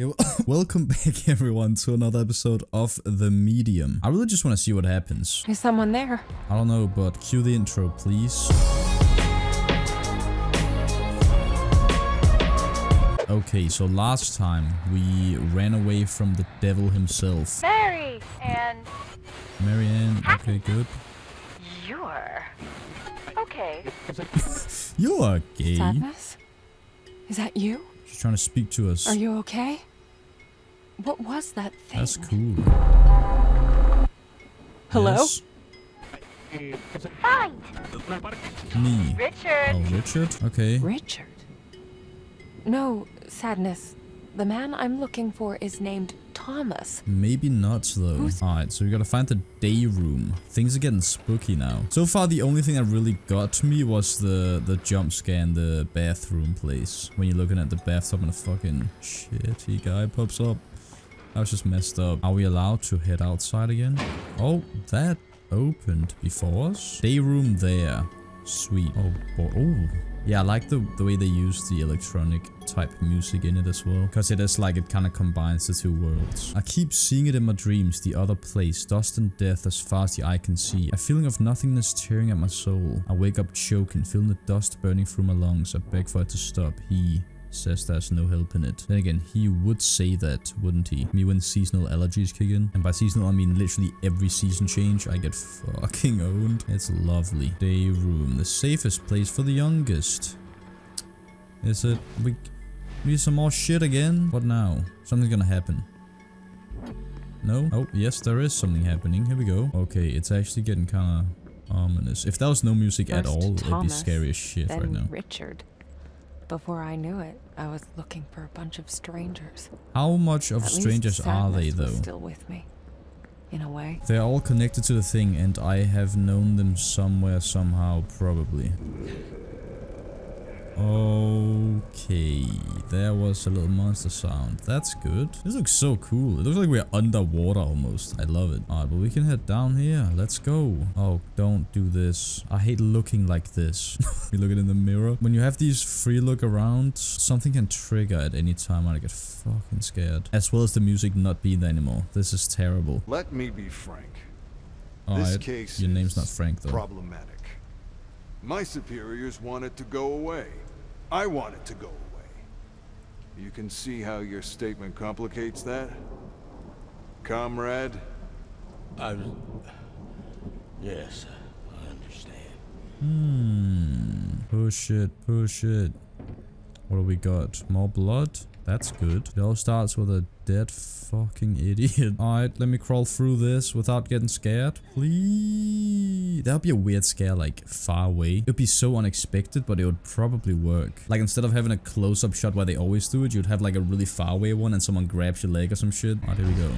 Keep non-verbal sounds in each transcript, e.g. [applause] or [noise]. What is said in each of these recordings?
Yo, [laughs] welcome back [laughs] everyone to another episode of The Medium. I really just want to see what happens. Is someone there? I don't know, but cue the intro, please. Okay, so last time we ran away from the devil himself. Mary! And Marianne, okay, good. you're... Okay. [laughs] You are gay. Sadness? Is that you? She's trying to speak to us. Are you okay? What was that thing? That's cool. Hello? Yes. Find! Me. Richard! Oh, Richard? Okay. Richard? No, Sadness. The man I'm looking for is named Thomas. Maybe not though. Alright, so we gotta find the day room. Things are getting spooky now. So far the only thing that really got me was the, the jump scare in the bathroom place. When you're looking at the bathtub and a fucking shitty guy pops up. That was just messed up. Are we allowed to head outside again? Oh, that opened before us. Day room there. Sweet. Oh, boy. Oh. Yeah, I like the, the way they use the electronic type music in it as well. Because it is like it kind of combines the two worlds. I keep seeing it in my dreams, the other place, dust and death as far as the eye can see. A feeling of nothingness tearing at my soul. I wake up choking, feeling the dust burning through my lungs. I beg for it to stop. He says there's no help in it. Then again, he would say that, wouldn't he? Me when seasonal allergies kick in. And by seasonal, I mean literally every season change, I get fucking owned. It's lovely. Day room, the safest place for the youngest. Is it? We need some more shit again? What now? Something's gonna happen. No? Oh, yes, there is something happening. Here we go. Okay, it's actually getting kinda ominous. If there was no music at First all, it'd be scary as shit right now. Richard. Before I knew it, I was looking for a bunch of strangers. How much of At strangers are they though? Still with me, in a way. They're all connected to the thing and I have known them somewhere somehow probably. Okay, there was a little monster sound. That's good. This looks so cool. It looks like we're underwater almost. I love it. Alright, but we can head down here. Let's go. Oh, don't do this. I hate looking like this. [laughs] you look it in the mirror. When you have these free look around, something can trigger at any time and I get fucking scared. As well as the music not being there anymore. This is terrible. Let me be frank. this Alright, case your name's not Frank though. problematic. My superiors want it to go away. I want it to go away. You can see how your statement complicates that? Comrade? I was... Yes, I understand. Hmm. Push it, push it. What do we got? More blood? That's good. It all starts with a dead fucking idiot. [laughs] Alright, let me crawl through this without getting scared. Please. That would be a weird scare, like, far away. It would be so unexpected, but it would probably work. Like, instead of having a close-up shot where they always do it, you'd have, like, a really far away one and someone grabs your leg or some shit. Alright, here we go.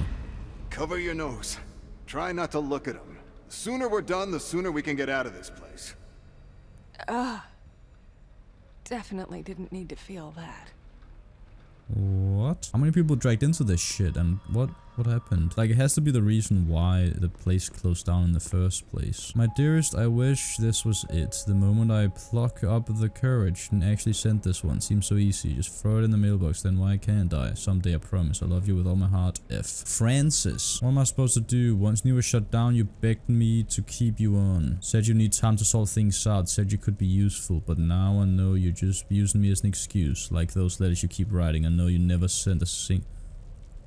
Cover your nose. Try not to look at him. The sooner we're done, the sooner we can get out of this place. Definitely didn't need to feel that. Ooh. What? How many people dragged into this shit and what what happened? Like it has to be the reason why the place closed down in the first place. My dearest, I wish this was it. The moment I pluck up the courage and actually send this one. Seems so easy. Just throw it in the mailbox, then why can't I? Someday I promise. I love you with all my heart. F. Francis. What am I supposed to do? Once you were shut down, you begged me to keep you on. Said you need time to sort things out. Said you could be useful. But now I know you're just using me as an excuse. Like those letters you keep writing. I know you never sent a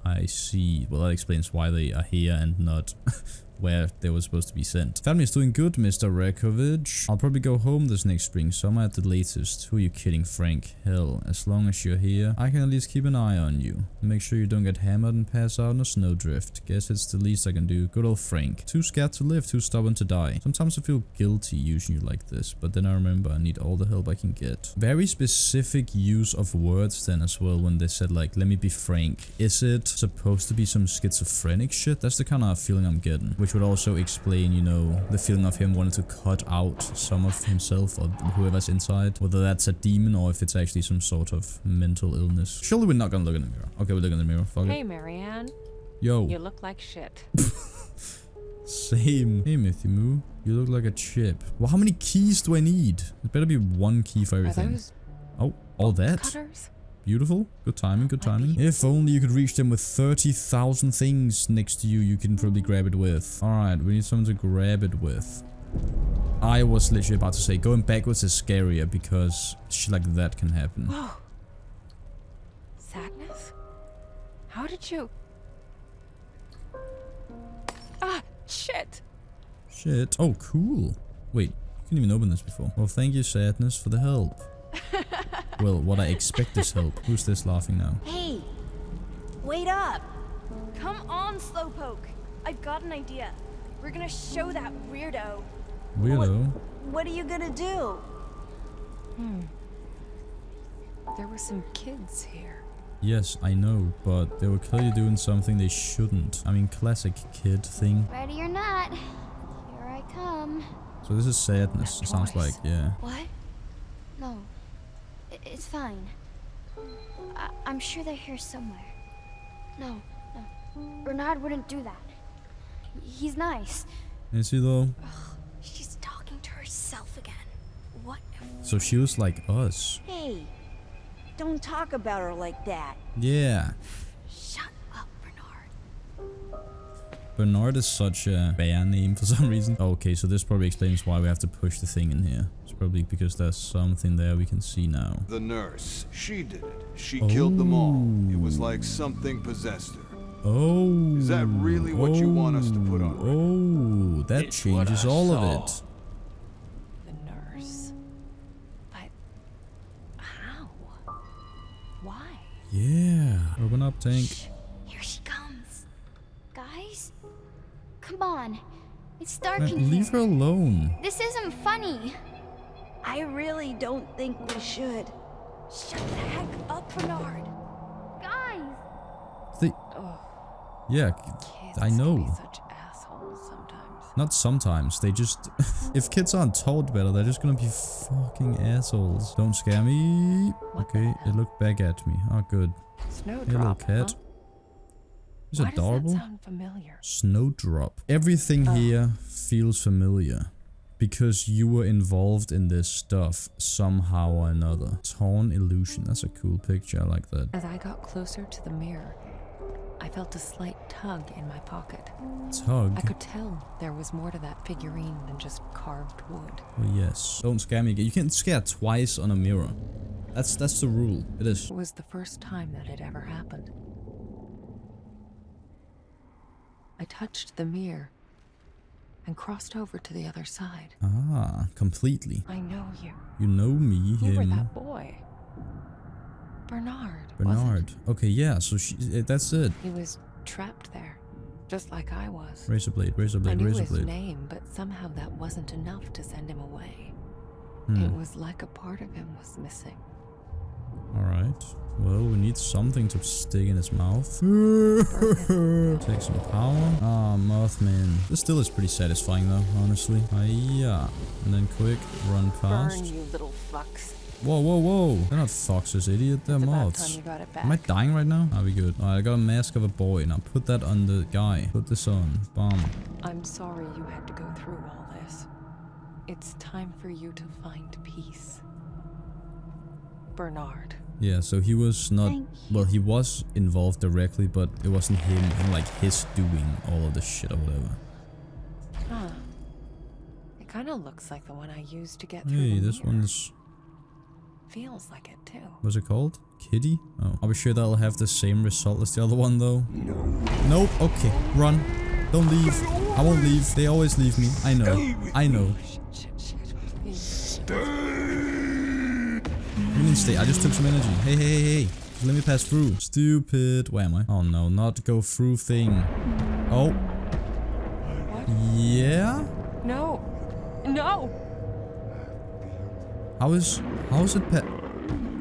I see. Well, that explains why they are here and not [laughs] where they were supposed to be sent. Family is doing good, Mr. Rekovich. I'll probably go home this next spring, summer at the latest. Who are you kidding, Frank? Hell, as long as you're here, I can at least keep an eye on you. Make sure you don't get hammered and pass out in a snowdrift. Guess it's the least I can do. Good old Frank. Too scared to live, too stubborn to die. Sometimes I feel guilty using you like this, but then I remember I need all the help I can get. Very specific use of words then as well when they said like, let me be frank. Is it supposed to be some schizophrenic shit? That's the kind of feeling I'm getting. Which would also explain, you know, the feeling of him wanting to cut out some of himself or whoever's inside. Whether that's a demon or if it's actually some sort of mental illness. Surely we're not gonna look in the mirror. Okay, we look in the mirror. Fuck Hey, it. Marianne. Yo. You look like shit. [laughs] Same. Hey, MythyMoo. You look like a chip. Well, how many keys do I need? It better be one key for Are everything. those Oh, all that? cutters? Beautiful. Good timing, good timing. If only you could reach them with 30,000 things next to you you can probably grab it with. Alright, we need someone to grab it with. I was literally about to say going backwards is scarier because shit like that can happen. [gasps] Whoa. Sadness? How did you... Ah, shit! Shit. Oh, cool. Wait, you couldn't even open this before. Well, thank you, Sadness, for the help. [laughs] well, what I expect is help. Who's this laughing now? Hey! Wait up! Come on, Slowpoke! I've got an idea. We're gonna show that weirdo. Weirdo. What are you gonna do? Hmm. There were some kids here. Yes, I know, but they were clearly doing something they shouldn't. I mean, classic kid thing. Ready or not, here I come. So this is sadness, it sounds like, yeah. What? No. I- it's fine. I- I'm sure they're here somewhere. No, no. Bernard wouldn't do that. He's nice. Is he though? She's talking to herself again. What? So she was like us. Hey, don't talk about her like that. Yeah. Shut up, Bernard. Bernard is such a bad name for some reason. Okay, so this probably explains why we have to push the thing in here. It's probably because there's something there we can see now. The nurse, she did it. She killed them all. It was like something possessed her. Oh. Is that really what you want us to put on record? Oh, that It's changes all saw. of it. The nurse. But... how? Why? Yeah. Open up, tank. Here she comes. Guys? Come on. It's dark Man, in leave her alone. This isn't funny. I really don't think we should. Shut the heck up, Bernard. Guys! They, Oh, yeah, kids I can know. be such assholes sometimes. Not sometimes. They just... [laughs] if kids aren't told better, they're just gonna be fucking assholes. Don't scare me. What Okay, it looked back at me. Oh, good. Snowdrop, Hey, little cat. huh? He's Why adorable. does that sound familiar? Snowdrop. Everything Oh. here feels familiar. Because you were involved in this stuff somehow or another. Torn illusion. That's a cool picture. I like that. As I got closer to the mirror, I felt a slight tug in my pocket. Tug. I could tell there was more to that figurine than just carved wood. Oh, yes. Don't scare me again. You can't scare twice on a mirror. That's that's the rule. It is. It was the first time that had ever happened. I touched the mirror and crossed over to the other side. Ah, completely. I know you. You know me, You were him. that boy. Bernard. Bernard. Okay, yeah, so she, eh, that's it. He was trapped there, just like I was. Razor blade, razor blade, I knew razor his name, but somehow that wasn't enough to send him away. Hmm. It was like a part of him was missing. Alright. Well, we need something to stick in his mouth. [laughs] Take some power. Ah, Mothman. This still is pretty satisfying though, honestly. Ah, yeah. And then quick, run past. Burn, you little fucks. Whoa, whoa, whoa. They're not foxes, idiot. They're It's moths. time you got it back. Am I dying right now? I'll be good. Alright, I got a mask of a boy. Now put that on the guy. Put this on. Bomb. I'm sorry you had to go through all this. It's time for you to find peace. Bernard. Yeah, so he was not... Well, he was involved directly, but it wasn't him and like his doing all of the shit or whatever. Huh. It kind of looks like the one I used to get through Hey, this mirror. one's... Feels like it too. What's it called? Kitty? Oh. Are we sure that'll have the same result as the other one though? No. Nope. Okay. Run. Don't leave. I won't leave. They always leave me. I know. I know. Shit, shit, please. You mean stay? I just took some energy. Hey, hey, hey, hey. Just let me pass through. Stupid. Where am I? Oh no, not go through thing. Oh. What? Yeah? No! No! How is... How is it pa-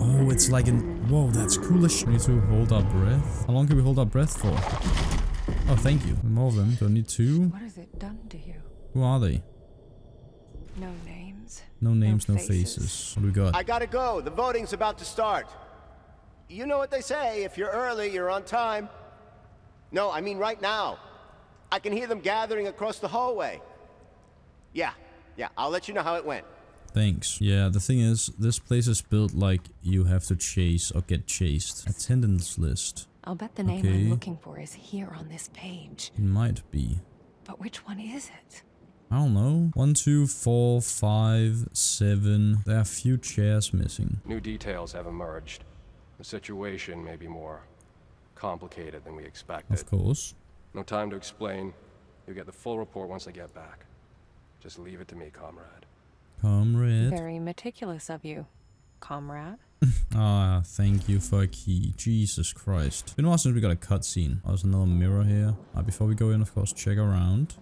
Oh, it's like in... Whoa, that's cool as. We need to hold our breath. How long can we hold our breath for? Oh, thank you. More of them. Do I need two? What has it done to you? Who are they? No? No names, no, No faces. faces. What do we got? I gotta go. The voting's about to start. You know what they say if you're early, you're on time. No, I mean right now. I can hear them gathering across the hallway. Yeah, yeah, I'll let you know how it went. Thanks. Yeah, the thing is, this place is built like you have to chase or get chased. Attendance list. I'll bet the name Okay. I'm looking for is here on this page. It might be. But which one is it? I don't know. One, two, four, five, seven. There are a few chairs missing. New details have emerged. The situation may be more complicated than we expected. Of course. No time to explain. You'll get the full report once I get back. Just leave it to me, comrade. Comrade. Very meticulous of you, comrade. [laughs] Ah, thank you for a key. Jesus Christ. Been a while since we got a cutscene. Oh, there's another mirror here. Uh, before we go in, of course, check around.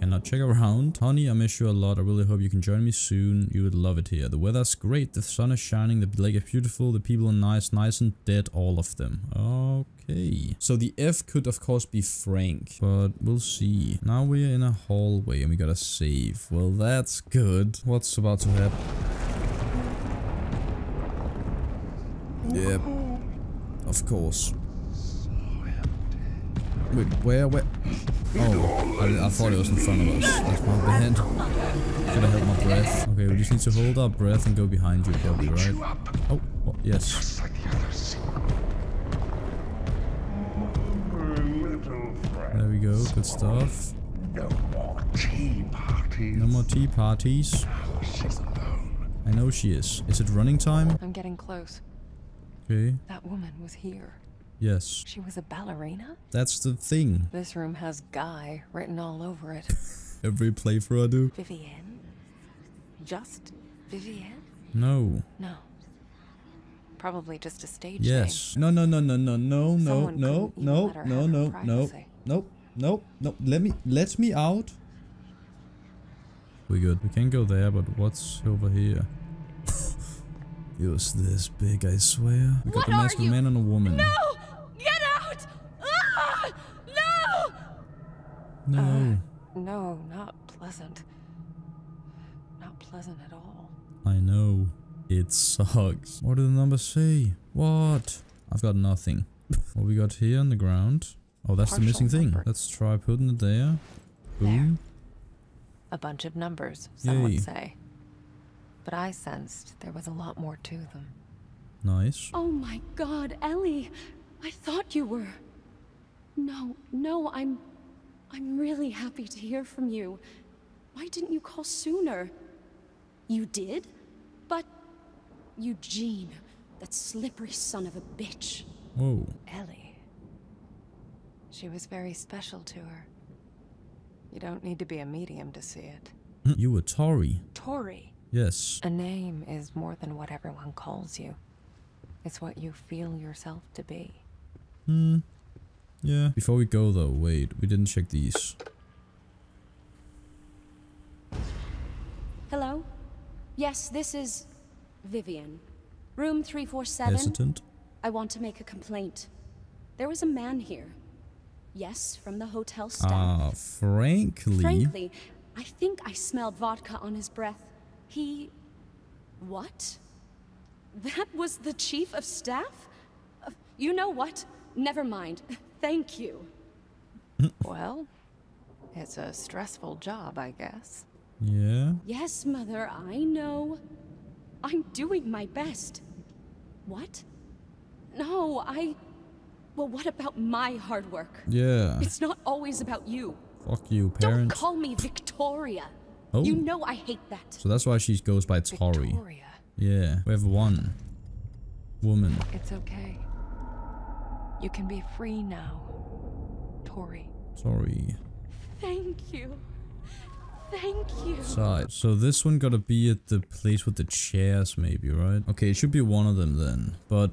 Cannot check around. Honey, I miss you a lot. I really hope you can join me soon. You would love it here. The weather's great. The sun is shining. The lake is beautiful. The people are nice. Nice and dead. All of them. Okay. So the F could, of course, be Frank. But we'll see. Now we're in a hallway and we gotta save. Well, that's good. What's about to happen? Yep. Of course. Wait, where, where? Oh, I, I thought it was in front of us. That's my bad. Gotta help my breath. Okay, we just need to hold our breath and go behind you probably, right? Oh, oh, yes. There we go, good stuff. No more tea parties. No more tea parties. I know she is. Is it running time? I'm getting close. Okay, That woman was here. Yes. She was a ballerina? That's the thing. This room has Guy written all over it. [laughs] Every playthrough I do. Vivienne? Just Vivienne? No. No. Probably just a stage Yes. No, no, no, no, no, no, no, no, no, no, no, no, no, no, no. Let me, let me out. We good. We can go there, but what's over here? [laughs] it was this big, I swear. We got What the mask of a man and a woman. No! Get out! Ah! No! No. name. No, not pleasant. Not pleasant at all. I know. It sucks. What did the number say? What? I've got nothing. [laughs] what we got here on the ground? Oh, that's the Partial missing thing. number. Let's try putting it there. Boom. A bunch of numbers, some Yay. would say. But I sensed there was a lot more to them. Nice. Oh my god, Ellie! I thought you were. No, no, I'm. I'm really happy to hear from you. Why didn't you call sooner? You did? But. Eugene, that slippery son of a bitch. Whoa. Ellie. She was very special to her. You don't need to be a medium to see it. You were Tori. Tori. Yes. A name is more than what everyone calls you. It's what you feel yourself to be. Hmm. Yeah. Before we go though, wait, we didn't check these. Hello? Yes, this is. Vivian. Room 347. Hesitant. I want to make a complaint. There was a man here. Yes, from the hotel staff. Ah, frankly. Frankly, I think I smelled vodka on his breath. He. What? That was the chief of staff? Uh, you know what? Never mind. [laughs] Thank you. Well, it's a stressful job, I guess. Yeah. Yes, Mother, I know. I'm doing my best. What? No, I. Well, what about my hard work? Yeah. It's not always about you. Fuck you, parents. Don't call me Victoria. Oh. You know I hate that. So that's why she goes by Tori. Victoria. Yeah. We have one. Woman. It's okay. You can be free now. Tori. Sorry. Thank you. Thank you. Side. So this one gotta be at the place with the chairs maybe, right? Okay, it should be one of them then. But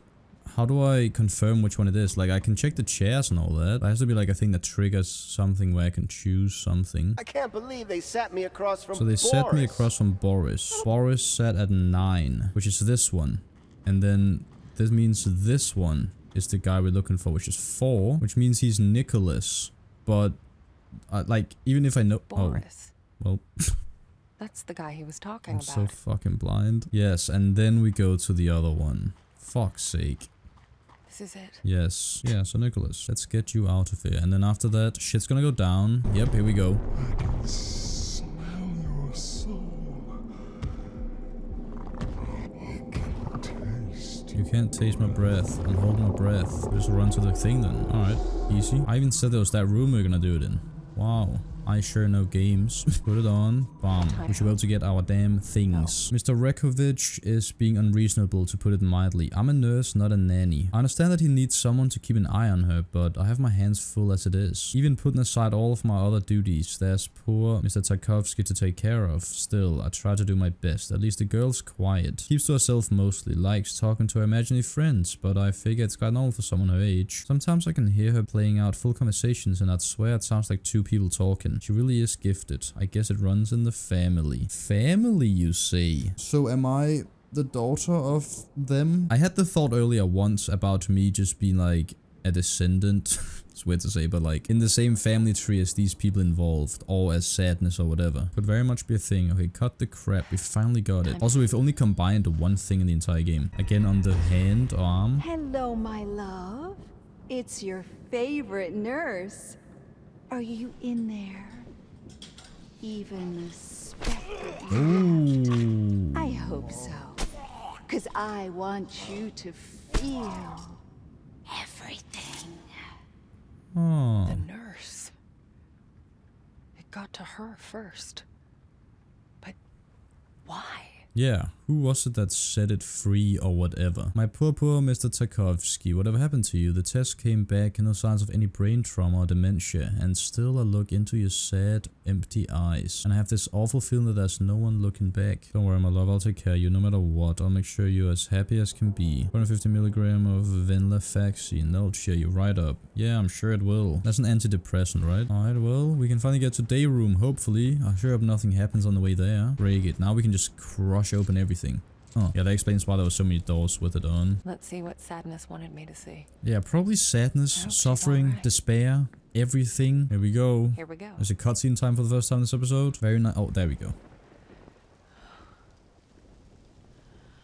how do I confirm which one it is? Like I can check the chairs and all that. There has to be like a thing that triggers something where I can choose something. I can't believe they sat me across from So they set me across from Boris. Boris sat at 9, which is this one. And then this means this one is the guy we're looking for, which is 4, which means he's Nicholas. But, uh, like, even if I know... Boris. Oh, well, [laughs] That's the guy he was talking I'm about. so fucking blind. Yes, and then we go to the other one. Fuck's sake. this is it. Yes. Yeah, so Nicholas, let's get you out of here. And then after that, shit's gonna go down. Yep, here we go. Can't taste my breath and hold my breath. Just run to the thing then. Alright, easy. I even said there was that room we are gonna do it in. Wow. I sure know games. [laughs] Put it on. Bomb. We should be able to get our damn things. Mr. Rekovich is being unreasonable to put it mildly. I'm a nurse, not a nanny. I understand that he needs someone to keep an eye on her, but I have my hands full as it is. Even putting aside all of my other duties, there's poor Mr. Tarkovsky to take care of. Still, I try to do my best. At least the girl's quiet. Keeps to herself mostly. Likes talking to her imaginary friends, but I figure it's quite normal for someone her age. Sometimes I can hear her playing out full conversations and I'd swear it sounds like two people talking. She really is gifted. I guess it runs in the family. Family, you say? So am I the daughter of them? I had the thought earlier once about me just being like a descendant. [laughs] it's weird to say, but like in the same family tree as these people involved, or as sadness or whatever. Could very much be a thing. Okay, cut the crap. We finally got it. Also, we've only combined one thing in the entire game. Again, on the hand, arm. Hello, my love. It's your favorite nurse. Are you in there? Even the specter. Ooh. I hope so. Cause I want you to feel everything. Oh. The nurse. It got to her first. But why? Yeah, who was it that set it free or whatever? My poor, poor Mr. Tarkovsky, whatever happened to you? The test came back, no signs of any brain trauma or dementia, and still I look into your sad, empty eyes. And I have this awful feeling that there's no one looking back. Don't worry, my love, I'll take care of you no matter what. I'll make sure you're as happy as can be. 150 milligram of venlafaxine, that'll cheer you right up. Yeah, I'm sure it will. That's an antidepressant, right? Alright, well, we can finally get to day room, hopefully. I sure hope nothing happens on the way there. Break it. Now we can just crush open everything. Oh, yeah, that explains why there were so many doors with it on. Let's see what sadness wanted me to see. Yeah, probably sadness, suffering, alright. despair, everything. Here we go. Here we go. There's a cutscene time for the first time this episode. Very nice. Oh, there we go.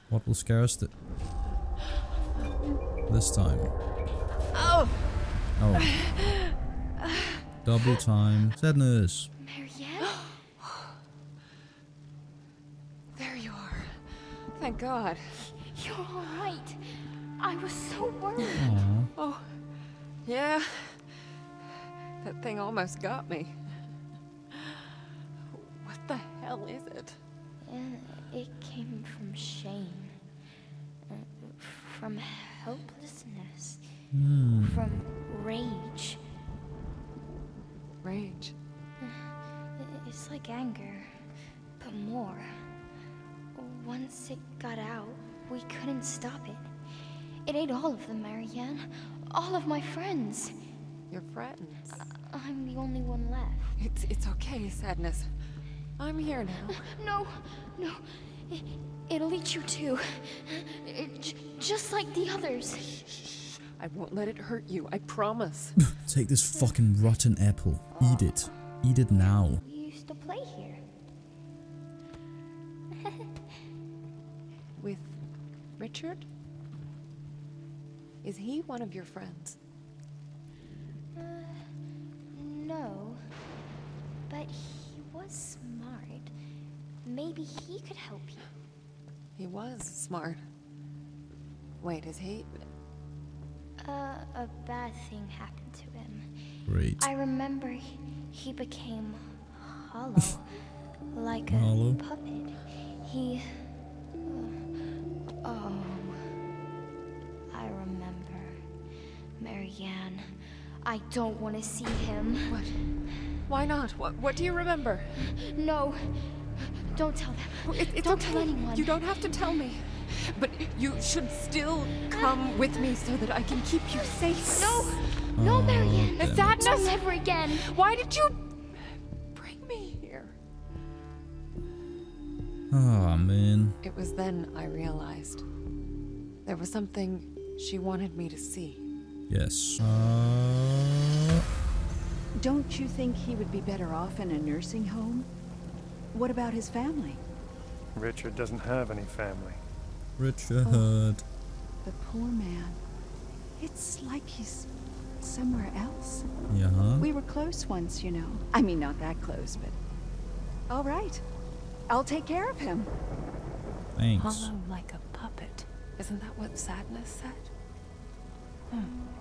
What will scare us th this time? Oh! Oh. [sighs] Double time. Sadness. Marianne? There you are. Thank God. You're alright. I was so worried. Oh, yeah. That thing almost got me. What the hell is it? Uh, it came from shame. Uh, from helplessness. Hmm. From rage. Rage. It's like anger, but more. Once it got out, we couldn't stop it. It ate all of them, Marianne. All of my friends. Your friends. Uh, I'm the only one left. It's it's okay, sadness. I'm here now. No, no. It, it'll eat you too. It, j- just like the others. I won't let it hurt you. I promise. [laughs] Take this fucking rotten apple. Eat it. Eat it now. We used to play here. With Richard? Is he one of your friends? Uh, no. But he was smart. Maybe he could help you. He was smart. Wait, is he? Uh, a bad thing happened to him. Great. I remember he, he became hollow, [laughs] like a Hollow? puppet. He. Oh. I remember. Marianne. I don't want to see him. What? Why not? What What do you remember? No. Don't tell them. It, it's don't okay. tell anyone. You don't have to tell me. But you should still come with me so that I can keep you safe. No! No, Oh, Marianne! damn it. Sadness! Never again! Why did you Oh, man. It was then I realized there was something she wanted me to see. Yes. Uh, Don't you think he would be better off in a nursing home? What about his family? Richard doesn't have any family. Richard. The poor man. It's like he's somewhere else. Yeah. We were close once, you know. I mean, not that close, but. All right. I'll take care of him. Thanks. Hollow like a puppet. Isn't that what sadness said? Hmm.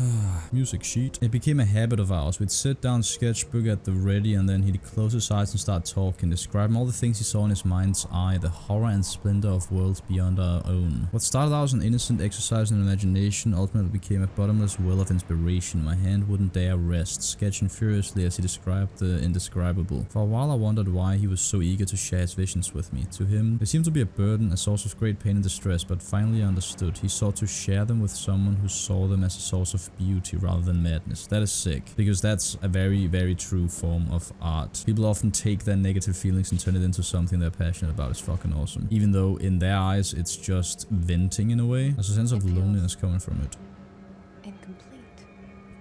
[sighs] Music sheet. It became a habit of ours. We'd sit down, sketchbook at the ready, and then he'd close his eyes and start talking, describing all the things he saw in his mind's eye, the horror and splendor of worlds beyond our own. What started out as an innocent exercise in imagination ultimately became a bottomless well of inspiration. My hand wouldn't dare rest, sketching furiously as he described the indescribable. For a while I wondered why he was so eager to share his visions with me. To him, they seemed to be a burden, a source of great pain and distress, but finally I understood. He sought to share them with someone who saw them as a source of beauty rather than madness. That is sick, because that's a very, very true form of art. People often take their negative feelings and turn it into something they're passionate about. It's fucking awesome. Even though in their eyes, it's just venting in a way. There's a sense of loneliness coming from it.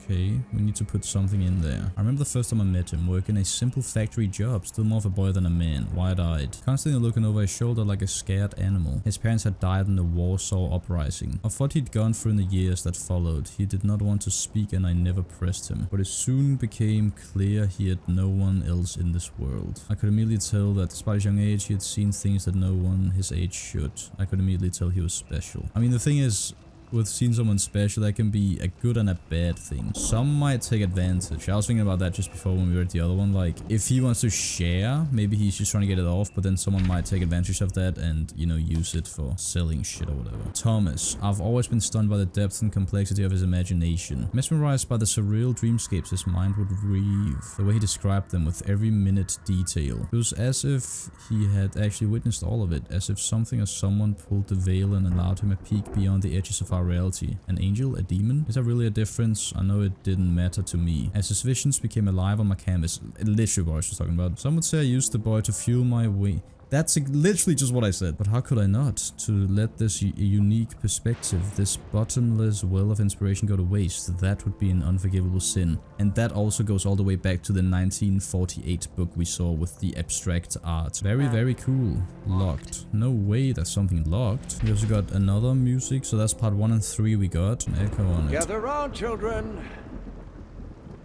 Okay, we need to put something in there. I remember the first time I met him, working a simple factory job, still more of a boy than a man, wide-eyed, constantly looking over his shoulder like a scared animal. His parents had died in the Warsaw Uprising. Of what he'd gone through in the years that followed, he did not want to speak and I never pressed him. But it soon became clear he had no one else in this world. I could immediately tell that despite his young age, he had seen things that no one his age should. I could immediately tell he was special. I mean, the thing is, with seeing someone special, that can be a good and a bad thing. Some might take advantage. I was thinking about that just before when we read the other one. Like, if he wants to share, maybe he's just trying to get it off, but then someone might take advantage of that and, you know, use it for selling shit or whatever. Thomas. I've always been stunned by the depth and complexity of his imagination. Mesmerized by the surreal dreamscapes his mind would weave. The way he described them with every minute detail. It was as if he had actually witnessed all of it, as if something or someone pulled the veil and allowed him a peek beyond the edges of our reality. An angel? A demon? Is there really a difference? I know it didn't matter to me. As his visions became alive on my canvas, literally what I was just talking about. Some would say I used the boy to fuel my way. That's literally just what I said. But how could I not? To let this unique perspective, this bottomless well of inspiration go to waste, that would be an unforgivable sin. And that also goes all the way back to the 1948 book we saw with the abstract art. Very, very cool. Locked. No way that's something locked. We also got another music, so that's part 1 and 3 we got. An echo on it. Gather round, children.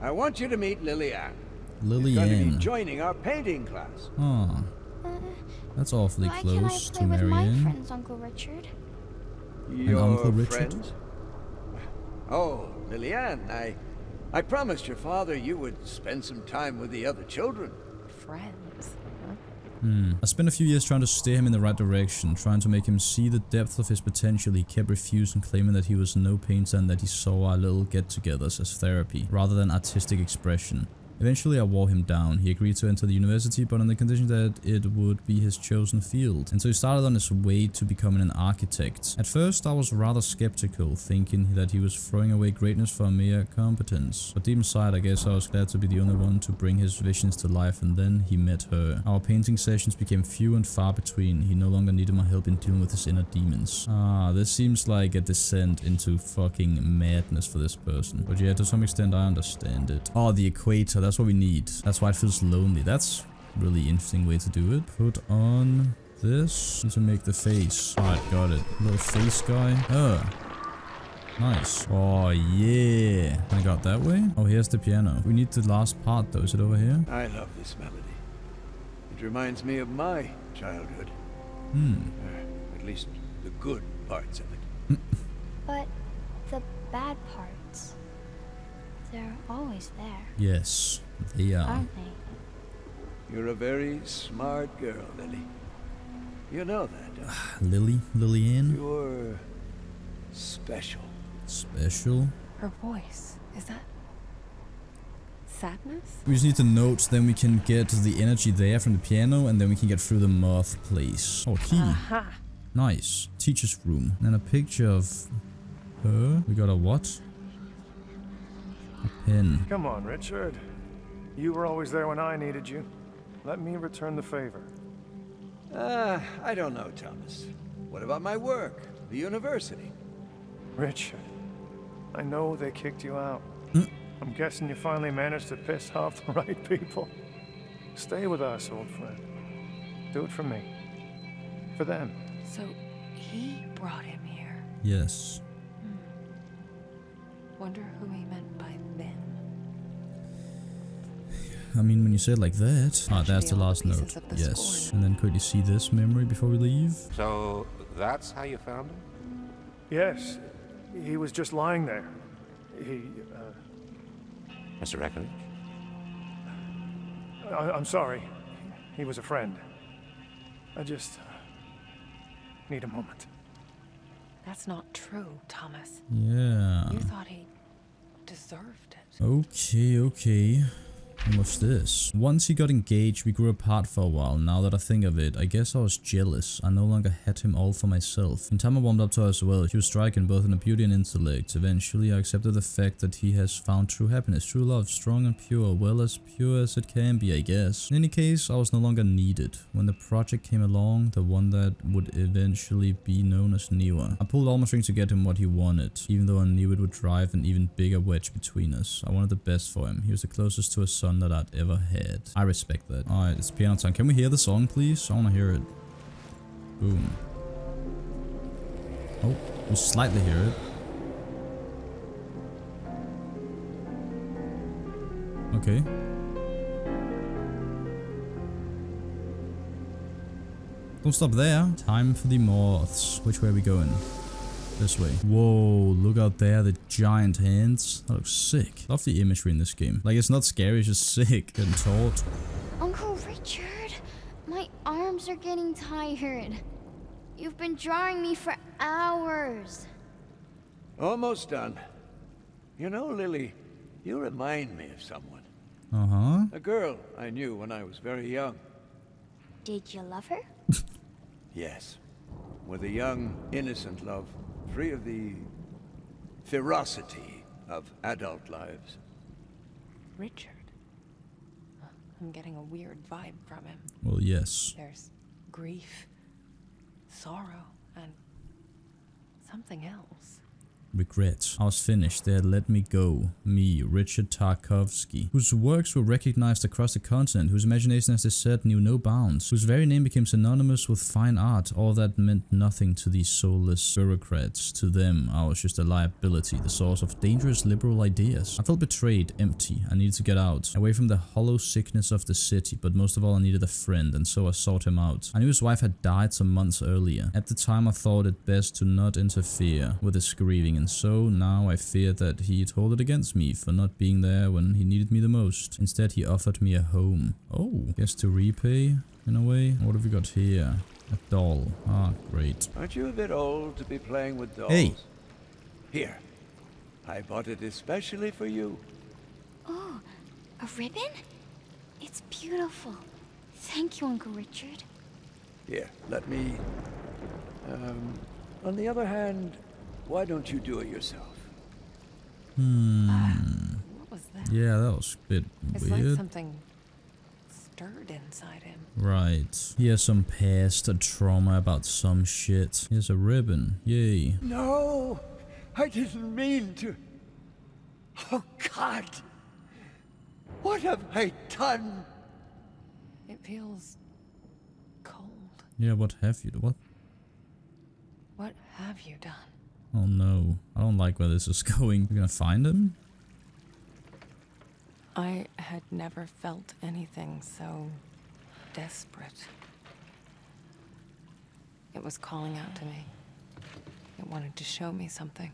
I want you to meet Lillian. She's going to be Lillian. joining our painting class. Oh. That's awfully Why can't I close play to with my Marianne. friends, Uncle Richard? Your Uncle Richard? friends? Oh, Lillian, I, I promised your father you would spend some time with the other children. Friends. Hmm. I spent a few years trying to steer him in the right direction, trying to make him see the depth of his potential. He kept refusing, claiming that he was no painter and that he saw our little get-togethers as therapy, rather than artistic expression. Eventually I wore him down. He agreed to enter the university, but on the condition that it would be his chosen field. And so he started on his way to becoming an architect. At first I was rather skeptical, thinking that he was throwing away greatness for mere competence. But deep inside I guess I was glad to be the only one to bring his visions to life and then he met her. Our painting sessions became few and far between. He no longer needed my help in dealing with his inner demons. Ah, this seems like a descent into fucking madness for this person. But yeah, to some extent I understand it. Oh, the equator, that's what we need. That's why it feels lonely. That's really interesting way to do it. Put on this to make the face. Alright, got it. Little face guy. Oh. Nice. Oh, yeah. Can I got that way? Oh, here's the piano. We need the last part though. Is it over here? I love this melody. It reminds me of my childhood. Hmm. Or at least the good parts of it. [laughs] But the bad parts, they're always there, Yes, they are. aren't they? You're a very smart girl, Lily. You know that, don't you? [sighs] Lily? Lillian? You're special. Special? Her voice. Is that sadness? We just need the notes, then we can get the energy there from the piano, and then we can get through the moth place. Oh, key. Aha. Nice. Teacher's room. And a picture of her. We got a what? A pen. Come on, Richard. You were always there when I needed you. Let me return the favor. Ah, I don't know, Thomas. What about my work? The university? Richard, I know they kicked you out. Mm. I'm guessing you finally managed to piss [laughs] off the right people. Stay with us, old friend. Do it for me. For them. So he brought him here. Yes. Wonder who he meant by I mean, when you say it like that. Ah, that's the last note. the Yes. And then could you see this memory before we leave? So that's how you found him? Yes, he was just lying there. He, uh, Mr. Eckridge? I, I'm sorry. He was a friend. I just uh, need a moment. That's not true, Thomas. Yeah. You thought he deserved it. Okay, okay. And what's this? Once he got engaged, we grew apart for a while. Now that I think of it, I guess I was jealous. I no longer had him all for myself. In time I warmed up to her as well. She was striking both in her beauty and intellect. Eventually, I accepted the fact that he has found true happiness, true love, strong and pure, well as pure as it can be, I guess. In any case, I was no longer needed. When the project came along, the one that would eventually be known as Niwa, I pulled all my strings to get him what he wanted, even though I knew it would drive an even bigger wedge between us. I wanted the best for him. He was the closest to a son that I'd ever had. I respect that. Alright, it's piano time. Can we hear the song, please? I want to hear it. Boom. Oh, we'll slightly hear it. Okay. Don't stop there. Time for the moths. Which way are we going? This way. Whoa, look out there, the giant hands. That looks sick. Love the imagery in this game. Like, it's not scary, it's just sick. Getting taught. Uncle Richard, my arms are getting tired. You've been drawing me for hours. Almost done. You know, Lily, you remind me of someone. Uh-huh. A girl I knew when I was very young. Did you love her? [laughs] Yes. With a young, innocent love, free of the ferocity of adult lives. Richard. I'm getting a weird vibe from him. Well, yes. There's grief, sorrow, and something else. Regret. I was finished. They had let me go. Me, Richard Tarkovsky, whose works were recognized across the continent, whose imagination, as they said, knew no bounds, whose very name became synonymous with fine art. All that meant nothing to these soulless bureaucrats. To them, I was just a liability, the source of dangerous liberal ideas. I felt betrayed, empty. I needed to get out, away from the hollow sickness of the city, but most of all I needed a friend, and so I sought him out. I knew his wife had died some months earlier. At the time I thought it best to not interfere with his grieving, and so now I fear that he'd hold it against me for not being there when he needed me the most. Instead he offered me a home. Oh, guess to repay, in a way. What have we got here? A doll. Ah, great. Aren't you a bit old to be playing with dolls? Hey. Here. I bought it especially for you. Oh, a ribbon? It's beautiful. Thank you, Uncle Richard. Here, let me... Um, on the other hand, why don't you do it yourself? Hmm. What was that? Yeah, that was a bit It's like weird. something stirred inside him. Right. He has some past trauma about some shit. Here's a ribbon. Yay. No! I didn't mean to... Oh, God! What have I done? It feels cold. Yeah, what have you? What? What have you done? Oh no. I don't like where this is [laughs] going. We're gonna find him? I had never felt anything so desperate. It was calling out to me. It wanted to show me something.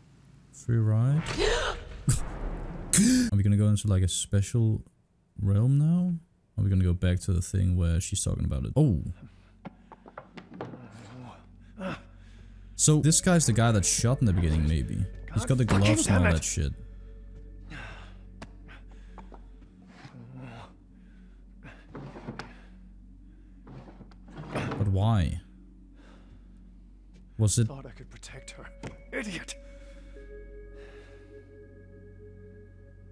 Free ride? [gasps] Are we gonna go into like a special realm now? Are we gonna go back to the thing where she's talking about it? Oh! So this guy's the guy that shot in the beginning, maybe. He's got the gloves and all that shit. But why? Was it Thought I could protect her. Idiot!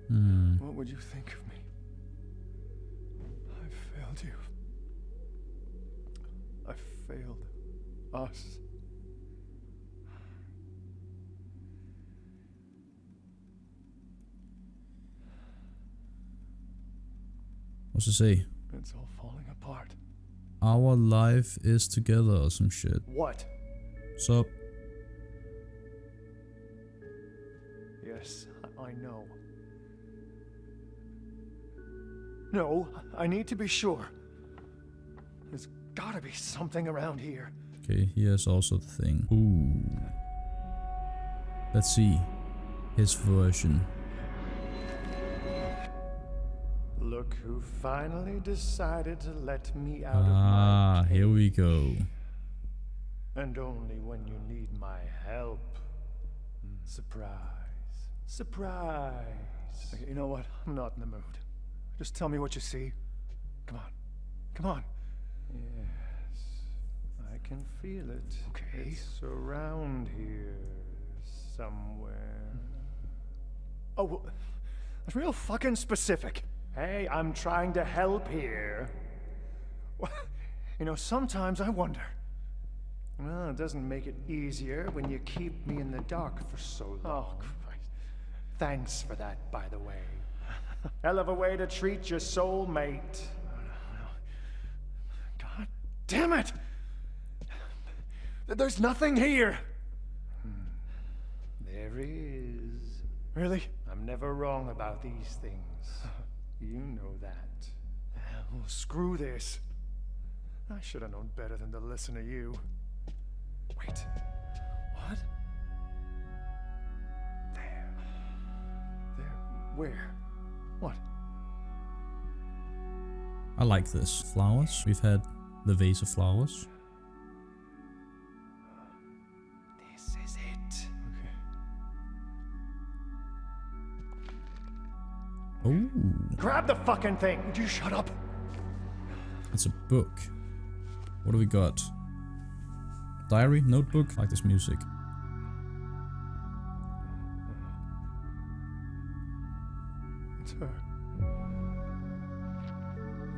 Hmm. What would you think of me? I failed you. I failed us. What's it say? It's all falling apart. Our life is together or some shit. What? So, Yes, I, I know. No, I need to be sure. There's gotta be something around here. okay, here's also the thing. Ooh. Let's see his version. Look who finally decided to let me out Ah, of my here we go. And only when you need my help. Surprise. Surprise. Okay, you know what? I'm not in the mood. Just tell me what you see. Come on. Come on. Yes. I can feel it. Okay. It's around here somewhere. Oh, well, that's real fucking specific. Hey, I'm trying to help here. Well, you know, sometimes I wonder. Well, it doesn't make it easier when you keep me in the dark for so long. Oh, Christ. Thanks for that, by the way. Hell of a way to treat your soulmate. God damn it! There's nothing here! Hmm. There is. Really? I'm never wrong about these things. You know that. Well, screw this. I should have known better than to listen to you. Wait. What? There. There. Where? What? I like this. Flowers. We've had the vase of flowers. Oh, Grab the fucking thing! Would you shut up? it's a book. What do we got? Diary? Notebook? I like this music. It's her.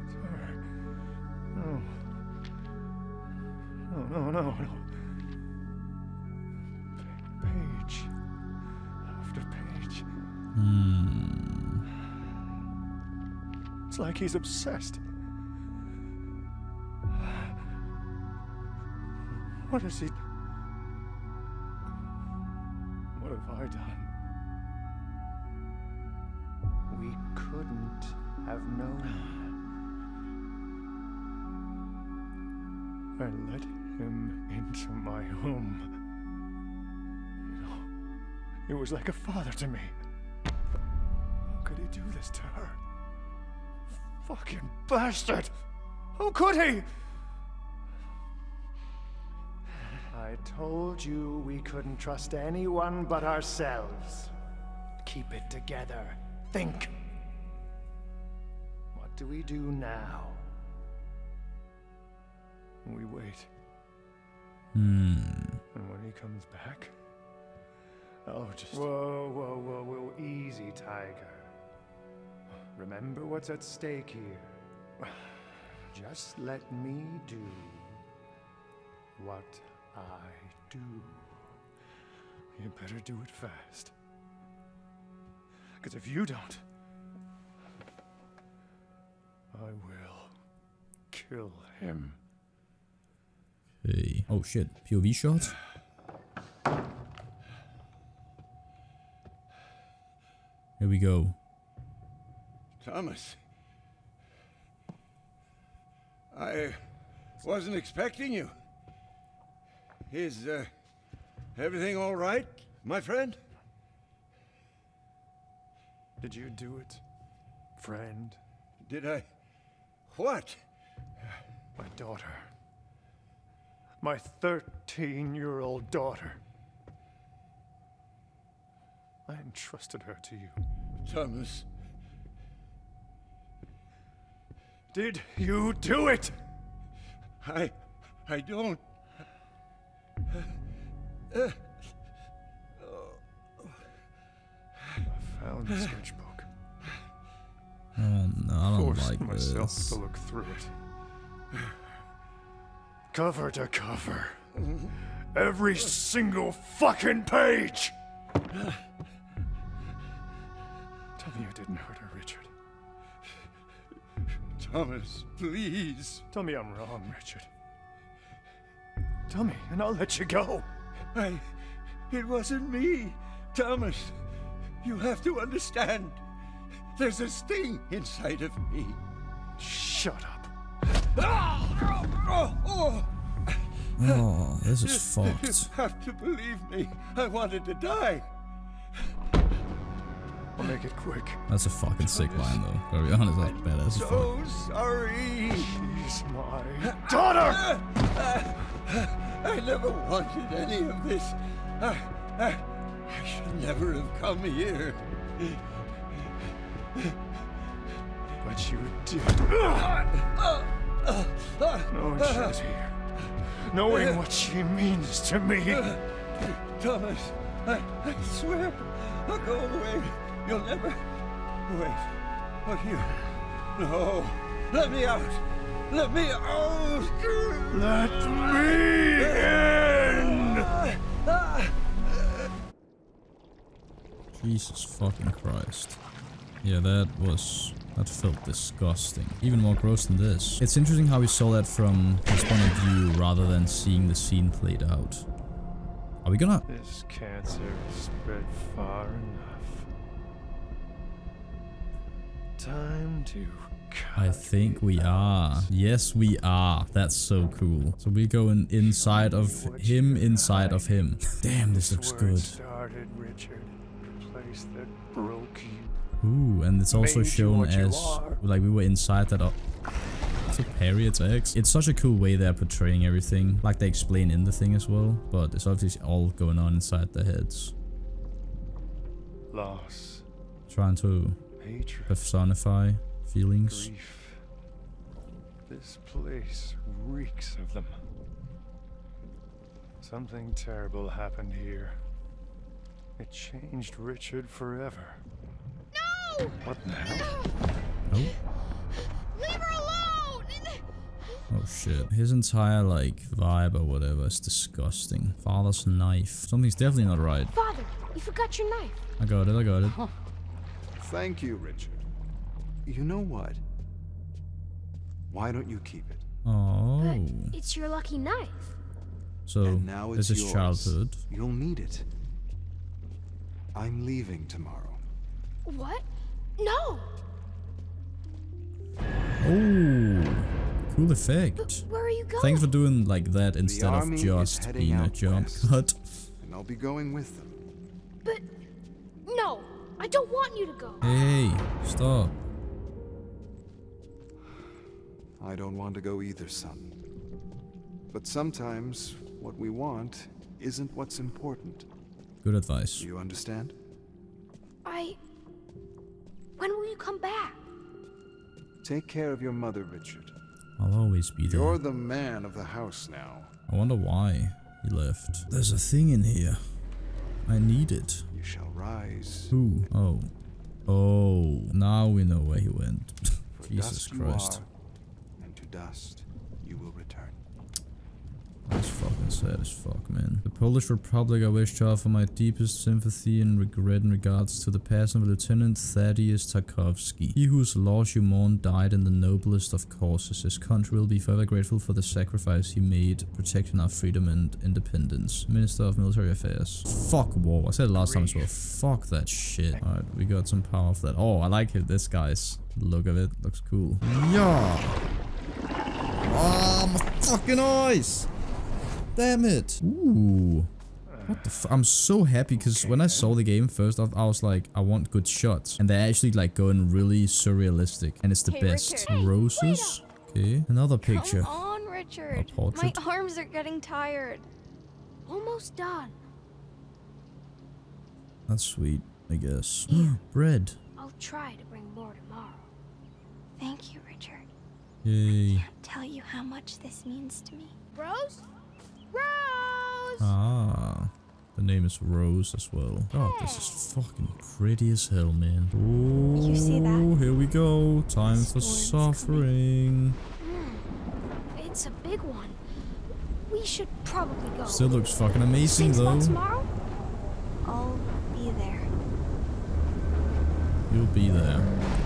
It's her. No. No, no, no, no. Page. After page. Hmm. It's like he's obsessed. What has he... What have I done? We couldn't have known. I let him into my home. You know, he was like a father to me. How could he do this to her? Fucking bastard! How could he? I told you we couldn't trust anyone but ourselves. Keep it together. Think. What do we do now? We wait. Hmm. And when he comes back, oh, just. Whoa, whoa, whoa, whoa. Easy, Tiger. Remember what's at stake here. Just let me do what I do. You better do it fast. Because if you don't, I will kill him. Hey. Oh shit. POV shot? Here we go. Thomas. I wasn't expecting you. Is, uh, everything all right, my friend? Did you do it, friend? Did I? What? My daughter. My 13 year old daughter. I entrusted her to you. Thomas. Did you do it? I. I don't. I found the sketchbook. Oh no, I don't Forced like myself this. to look through it. Cover to cover. Every single fucking page! Thomas, please. Tell me I'm wrong, Richard. Tell me, and I'll let you go. I. It wasn't me. Thomas, you have to understand. There's a sting inside of me. Shut up. Ah! Oh, this is [laughs] You have to believe me. I wanted to die. I'll make it quick. That's a fucking sick line though. Gotta be honest, that's badass as fuck. So sorry. She's my Daughter! I never wanted any of this. I, I, I should never have come here. But you did. Knowing she's here. Knowing what she means to me. Thomas, I, I swear, I'll go away. You'll never. Wait. What you? No. Let me out. Let me out. Let me in. Jesus fucking Christ. Yeah, that was... That felt disgusting. Even more gross than this. It's interesting how we saw that from his point of view rather than seeing the scene played out. Are we gonna... This cancer spread far enough. Time to I think we are. Yes, we are. That's so cool. So we go in inside of him, inside of him. Damn, this looks good. started, Richard. The place that broke you. Ooh, and it's also shown as like we were inside that. Uh, Up. It's a Perry, it's X. It's such a cool way they're portraying everything. Like they explain in the thing as well, but it's obviously all going on inside their heads. Loss. Trying to Hatred. personify feelings. Grief. This place reeks of them. Something terrible happened here. It changed Richard forever. No! What the hell? Oh, Leave her alone! oh shit. His entire like vibe or whatever is disgusting. Father's knife. Something's definitely not right. Father, you forgot your knife. I got it, I got it. Thank you, Richard. You know what? Why don't you keep it? Oh. But it's your lucky knife. So and now it's this is yours. childhood. You'll need it. I'm leaving tomorrow. What? No! Oh, cool effect. But where are you going? Thanks for doing like that instead of just being a out jump west. cut. And I'll be going with them. But no, I don't want you to go. Hey, stop. I don't want to go either, son. But sometimes what we want isn't what's important. Good advice. Do you understand? I. When will you come back? Take care of your mother, Richard. I'll always be there. You're the man of the house now. I wonder why he left. There's a thing in here. I need it. You shall rise. Who? Oh. Oh. Now we know where he went. Jesus Christ. are, and to dust you will. That's fucking sad as fuck, man. The Polish Republic I wish to offer my deepest sympathy and regret in regards to the passing of Lieutenant Thaddeus Tarkovsky. He whose loss you mourn died in the noblest of causes. His country will be forever grateful for the sacrifice he made protecting our freedom and independence. Minister of Military Affairs. Fuck war. I said it last time as well. Fuck that shit. Alright, we got some power for that. Oh, I like it. This guy's look of it. Looks cool. Yeah. Oh, my fucking eyes. Damn it. Ooh. What the f- I'm so happy because when I saw the game first off, I was like, I want good shots. And they're actually like going really surrealistic. And it's the Hey, best. Richard. Hey, Roses. Okay. Another picture. Come on, Richard. A portrait? My arms are getting tired. Almost done. That's sweet, I guess. [gasps] Bread. I'll try to bring more tomorrow. Thank you, Richard. Yay. I can't tell you how much this means to me. Rose? Rose! Ah. The name is Rose as well. God, this is fucking pretty as hell, man. Oh, You see that? here we go. Time for Storm's coming. suffering. It's a big one. We should probably go. Still looks fucking amazing Six though. tomorrow? I'll be there. You'll be there.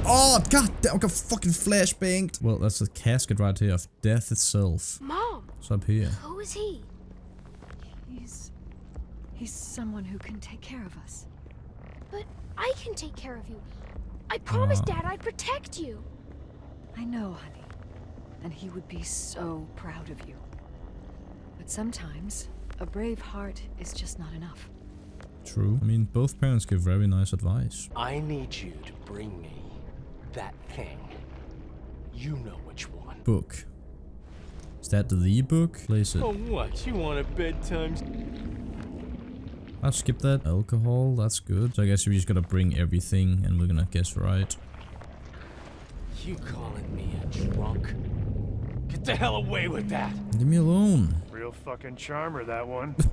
Oh, god damn, I got fucking flashbanged. Well, that's a casket right here of death itself. Mom, It's up here. who is he? He's. He's someone who can take care of us. But I can take care of you. I promised Ah. Dad I'd protect you. I know, honey. And he would be so proud of you. But But sometimes, a brave heart is just not enough. True. I mean, both parents give very nice advice. I need you to bring me that thing. You know which one. Book. Is that the book? Place it. Oh, what? You want a bedtime? I'll skip that. Alcohol, that's good. So I guess we just gotta bring everything and we're gonna guess right. You calling me a drunk? Get the hell away with that! Leave me alone. Real fucking charmer, that one. [laughs]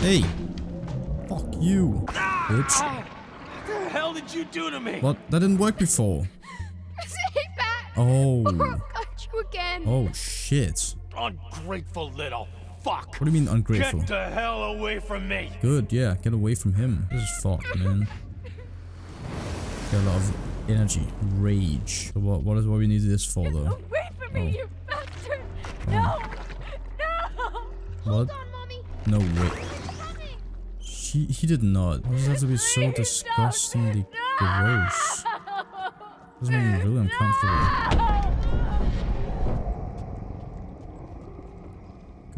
Hey! Fuck you, bitch. Ah! What the hell did you do to me? What? That didn't work before. [laughs] Say back! Oh. [laughs] Or I'll you again! Oh shit. Ungrateful little fuck! What do you mean ungrateful? Get the hell away from me! Good, yeah, get away from him. This is fucked, man. Got a lot of energy, rage. So what? What is what we need this for, though? Wait for me, Oh. you bastard! Oh. No! No! What? No way. He he did not. Why does it have to be so disgustingly gross? This makes me really uncomfortable.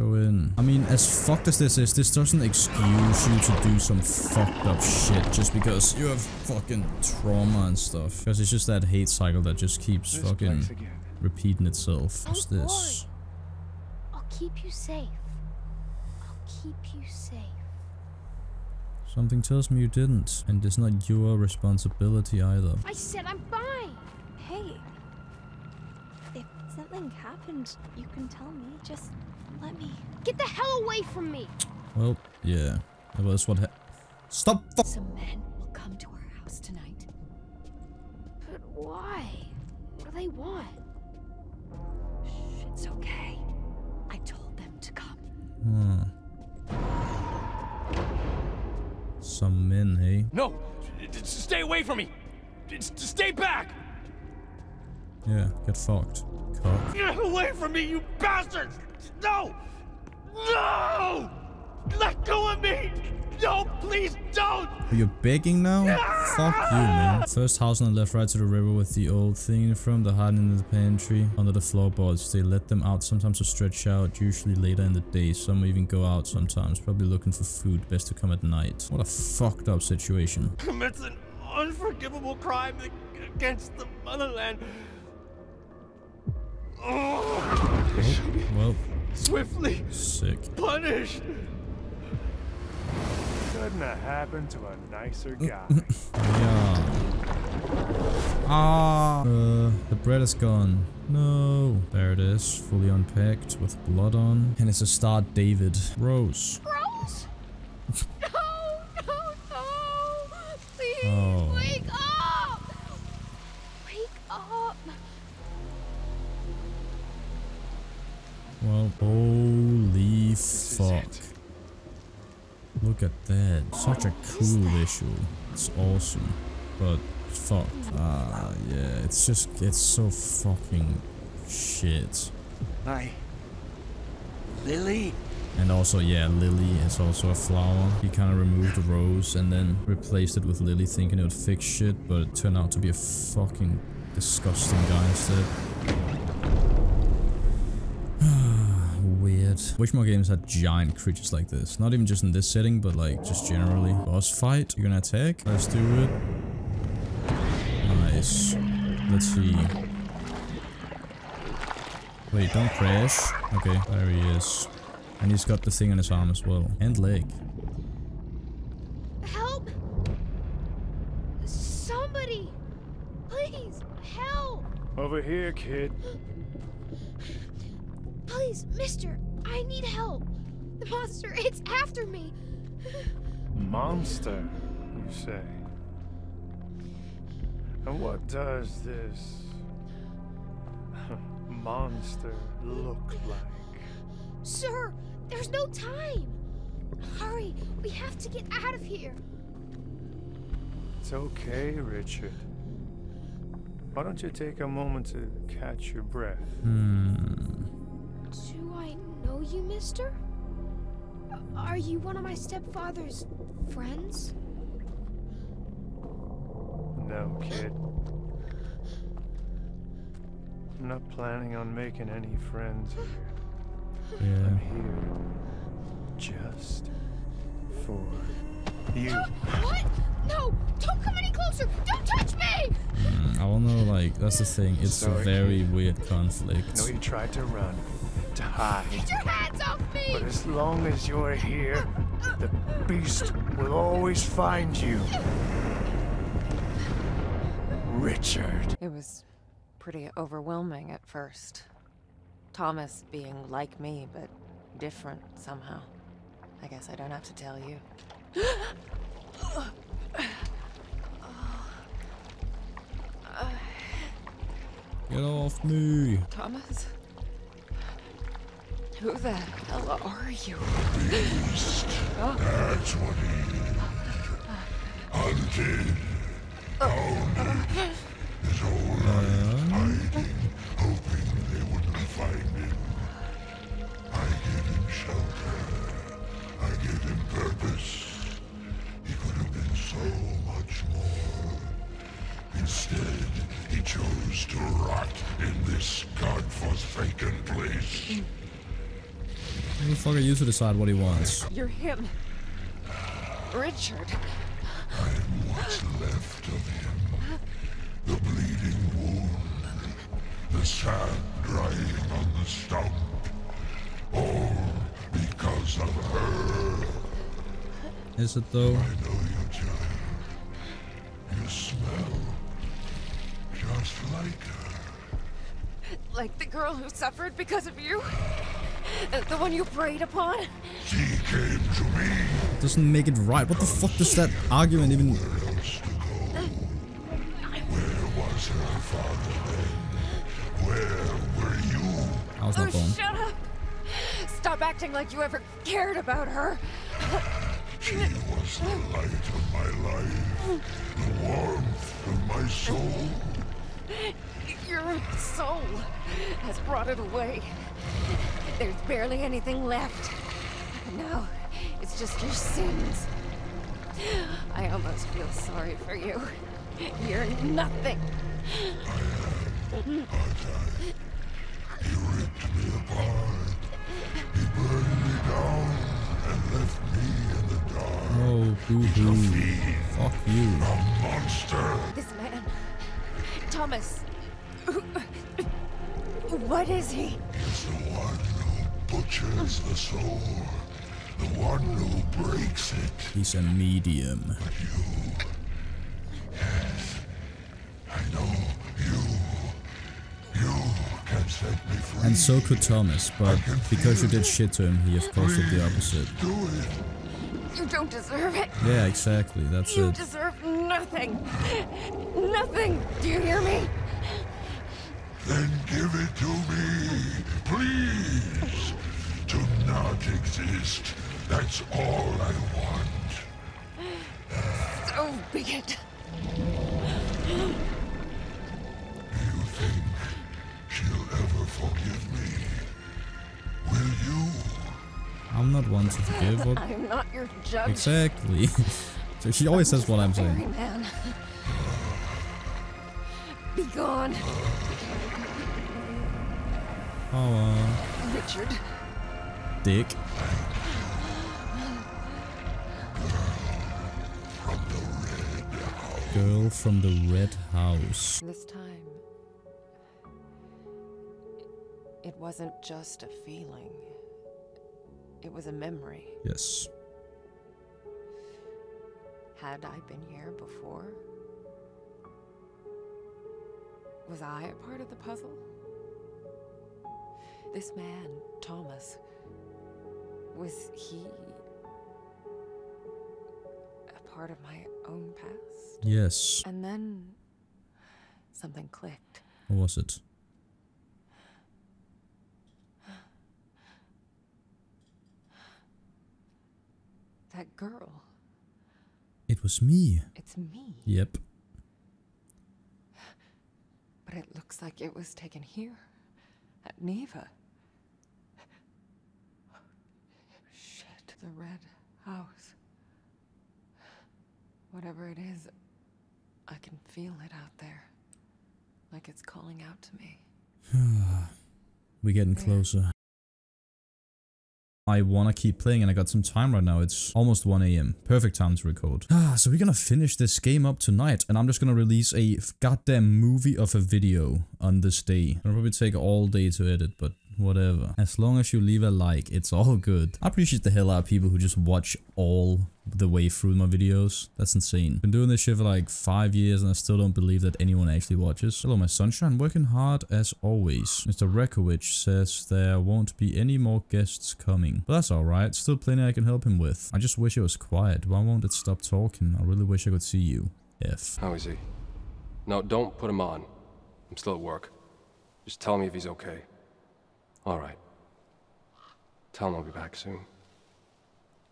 Go in. I mean, as fucked as this is, this doesn't excuse you to do some fucked up shit just because you have fucking trauma and stuff. Because it's just that hate cycle that just keeps This fucking repeating itself. What's Don't this? I'll keep you safe. I'll keep you safe. Something tells me you didn't, and it's not your responsibility either. I said I'm fine! Hey, if something happened, you can tell me. Just let me. Get the hell away from me! Well, yeah. Well, that's what ha- Stop Some men will come to our house tonight. But why? What do they want? Shh, it's okay. I told them to come. Hmm. Some men, hey? No! Stay away from me! Stay back! Yeah, get fucked. Cock. Get away from me, you bastards! No! No! Let go of me! No, please don't! Are you begging now? Fuck you, man. First house on the left, right to the river with the old thing in front, the hiding in the pantry, under the floorboards. They let them out sometimes to stretch out, usually later in the day. Some even go out sometimes, probably looking for food. Best to come at night. What a fucked up situation. Commits an unforgivable crime against the motherland. Oh, they should be Well, swiftly sick. punished. Couldn't have happened to a nicer guy. Yeah. Ah. Uh, the bread is gone. No. There it is, fully unpacked with blood on. And it's a star David. Rose. Rose? [laughs] no, no, no! Please, Oh. wake up! Well, holy fuck. Look at that. Such a cool issue. It's awesome. But fuck. Ah, yeah. It's just, it's so fucking shit. I. Lily? And also, yeah, Lily is also a flower. He kind of removed the rose and then replaced it with Lily thinking it would fix shit, but it turned out to be a fucking disgusting guy instead. [sighs] Weird. Which more games had giant creatures like this? Not even just in this setting, but like just generally. Boss fight? You're gonna attack? Let's do it. Nice. Let's see. Wait, don't crash. Okay, there he is. And he's got the thing on his arm as well. And leg. Help! Somebody! Please, help! Over here, kid. [gasps] Please, mister, I need help. The monster, it's after me. Monster, you say? And what does this [laughs] monster look like? Sir, there's no time. Hurry, we have to get out of here. It's okay, Richard. Why don't you take a moment to catch your breath? Hmm. Do I know you, mister? Are you one of my stepfather's friends? No, kid. I'm not planning on making any friends here. Yeah. I'm here just for you. What? No! Don't come any closer! Don't touch me! Mm, I don't know, like, that's the thing. It's Sorry. a very weird conflict. No, you tried to run, to hide. Get your hands off me! But as long as you're here, the beast will always find you. Richard. It was pretty overwhelming at first. Thomas being like me, but different somehow. I guess I don't have to tell you. Get off me! Thomas? Who the hell are you? Beast. Oh. That's what he is. Hunted. Hounded. His whole life hiding, hoping they wouldn't find him. I gave him shelter. I gave him purpose. He could have been so much more. Instead, he chose to rot in this godforsaken place. Who the fuck are you to decide what he wants? You're him. Richard. I'm what's left of him. The bleeding wound. The sand drying on the stump. All because of her. Is it though? I know you, child. You smell just like her. Like the girl who suffered because of you? The one you preyed upon? She came to me. Doesn't make it right. What the fuck does that argument even... Where was her father then? Where were you? I was not oh, born. shut up! Stop acting like you ever cared about her. She was the light of my life. The warmth of my soul. Your soul has brought it away. There's barely anything left. Now, it's just your sins. I almost feel sorry for you. You're nothing. He ripped me apart. He burned me down and left me in the dark. Oh, boo-hoo. Fuck you. A monster. This man, Thomas. What is he? Butchers the soul. The one who breaks it. He's a medium. I know you. You can set me free. And so could Thomas, but because you did shit to him, he of course did the opposite. Do it. You don't deserve it. Yeah, exactly. That's You it. You deserve nothing. Nothing. Do you hear me? Then give it to me, please. To not exist. That's all I want. So be it. You think she'll ever forgive me? Will you? I'm not one to forgive. What? I'm not your judge. Exactly. [laughs] so she always says what I'm Very saying. man. Be gone, Oh, Richard. Dick. Girl from the red house. This time, it wasn't just a feeling. It was a memory. Yes. Had I been here before? Was I a part of the puzzle? This man, Thomas, was he a part of my own past? Yes. And then something clicked. What was it? That girl, It was me. it's me. Yep. But it looks like it was taken here, at Niwa. Shit, the red house. Whatever it is, I can feel it out there. Like it's calling out to me. [sighs] We're getting closer. I want to keep playing and I got some time right now. It's almost 1 a.m. Perfect time to record. Ah, [sighs] so we're gonna finish this game up tonight and I'm just gonna release a goddamn movie of a video on this day. It'll probably take all day to edit, but whatever. As long as you leave a like, it's all good. I appreciate the hell out of people who just watch all the way through my videos. That's insane. Been doing this shit for like five years and I still don't believe that anyone actually watches. Hello, my sunshine. Working hard as always. Mr. Rekovich says there won't be any more guests coming. But that's alright. Still plenty I can help him with. I just wish it was quiet. Why won't it stop talking? I really wish I could see you. F. How is he? No, don't put him on. I'm still at work. Just tell me if he's okay. All right. Tell him I'll be back soon.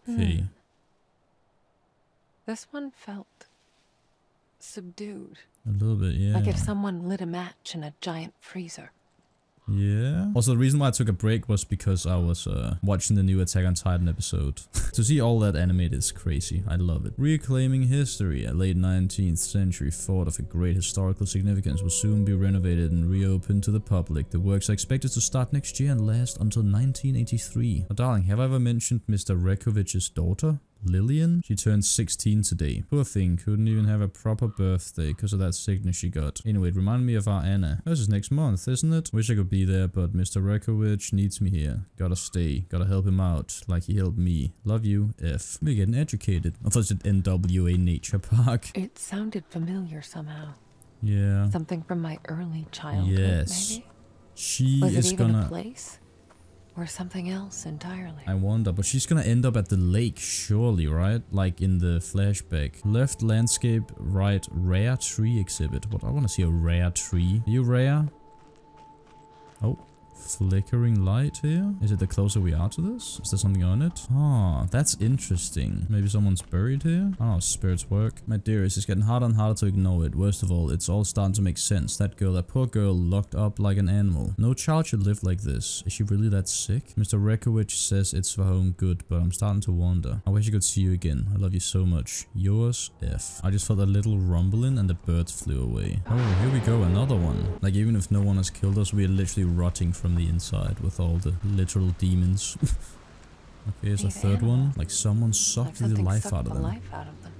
Hmm. Hey. This one felt subdued. A little bit, yeah. Like if someone lit a match in a giant freezer. Yeah. Also, the reason why I took a break was because I was uh, watching the new Attack on Titan episode. [laughs] to see all that animated is crazy. I love it. Reclaiming history. A late 19th century fort of a great historical significance will soon be renovated and reopened to the public. The works are expected to start next year and last until 1983. Oh, darling, have I ever mentioned Mr. Rekovich's daughter? Lillian? She turned 16 today. Poor thing, couldn't even have a proper birthday because of that sickness she got. Anyway, it reminded me of our Anna. This is next month, isn't it? Wish I could be there, but Mr. Rekovich needs me here. Gotta stay. Gotta help him out, like he helped me. Love you, F. We're getting educated. I thought it Niwa Nature Park. [laughs] It sounded familiar somehow. Yeah. Something from my early childhood, Yes. maybe? She Was is gonna... place? Or something else entirely? I wonder, but she's gonna end up at the lake, surely, right? Like in the flashback. Left landscape, right rare tree exhibit. What? I want to see a rare tree. Are you rare? Oh, flickering light here. Is it the closer we are to this? Is there something on it? Ah, that's interesting. Maybe someone's buried here? Know spirits work. My dearest, it's getting harder and harder to ignore it. Worst of all, it's all starting to make sense. That girl, that poor girl, locked up like an animal. No child should live like this. Is she really that sick? Mr. Rekowicz says it's for her own good, but I'm starting to wonder. I wish I could see you again. I love you so much. Yours, F. I just felt a little rumbling and the birds flew away. Oh, here we go, another one. Like even if no one has killed us, we are literally rotting from the inside with all the literal demons. [laughs] okay, here's a third one. Like someone sucked the life sucked out of the them. life out of them.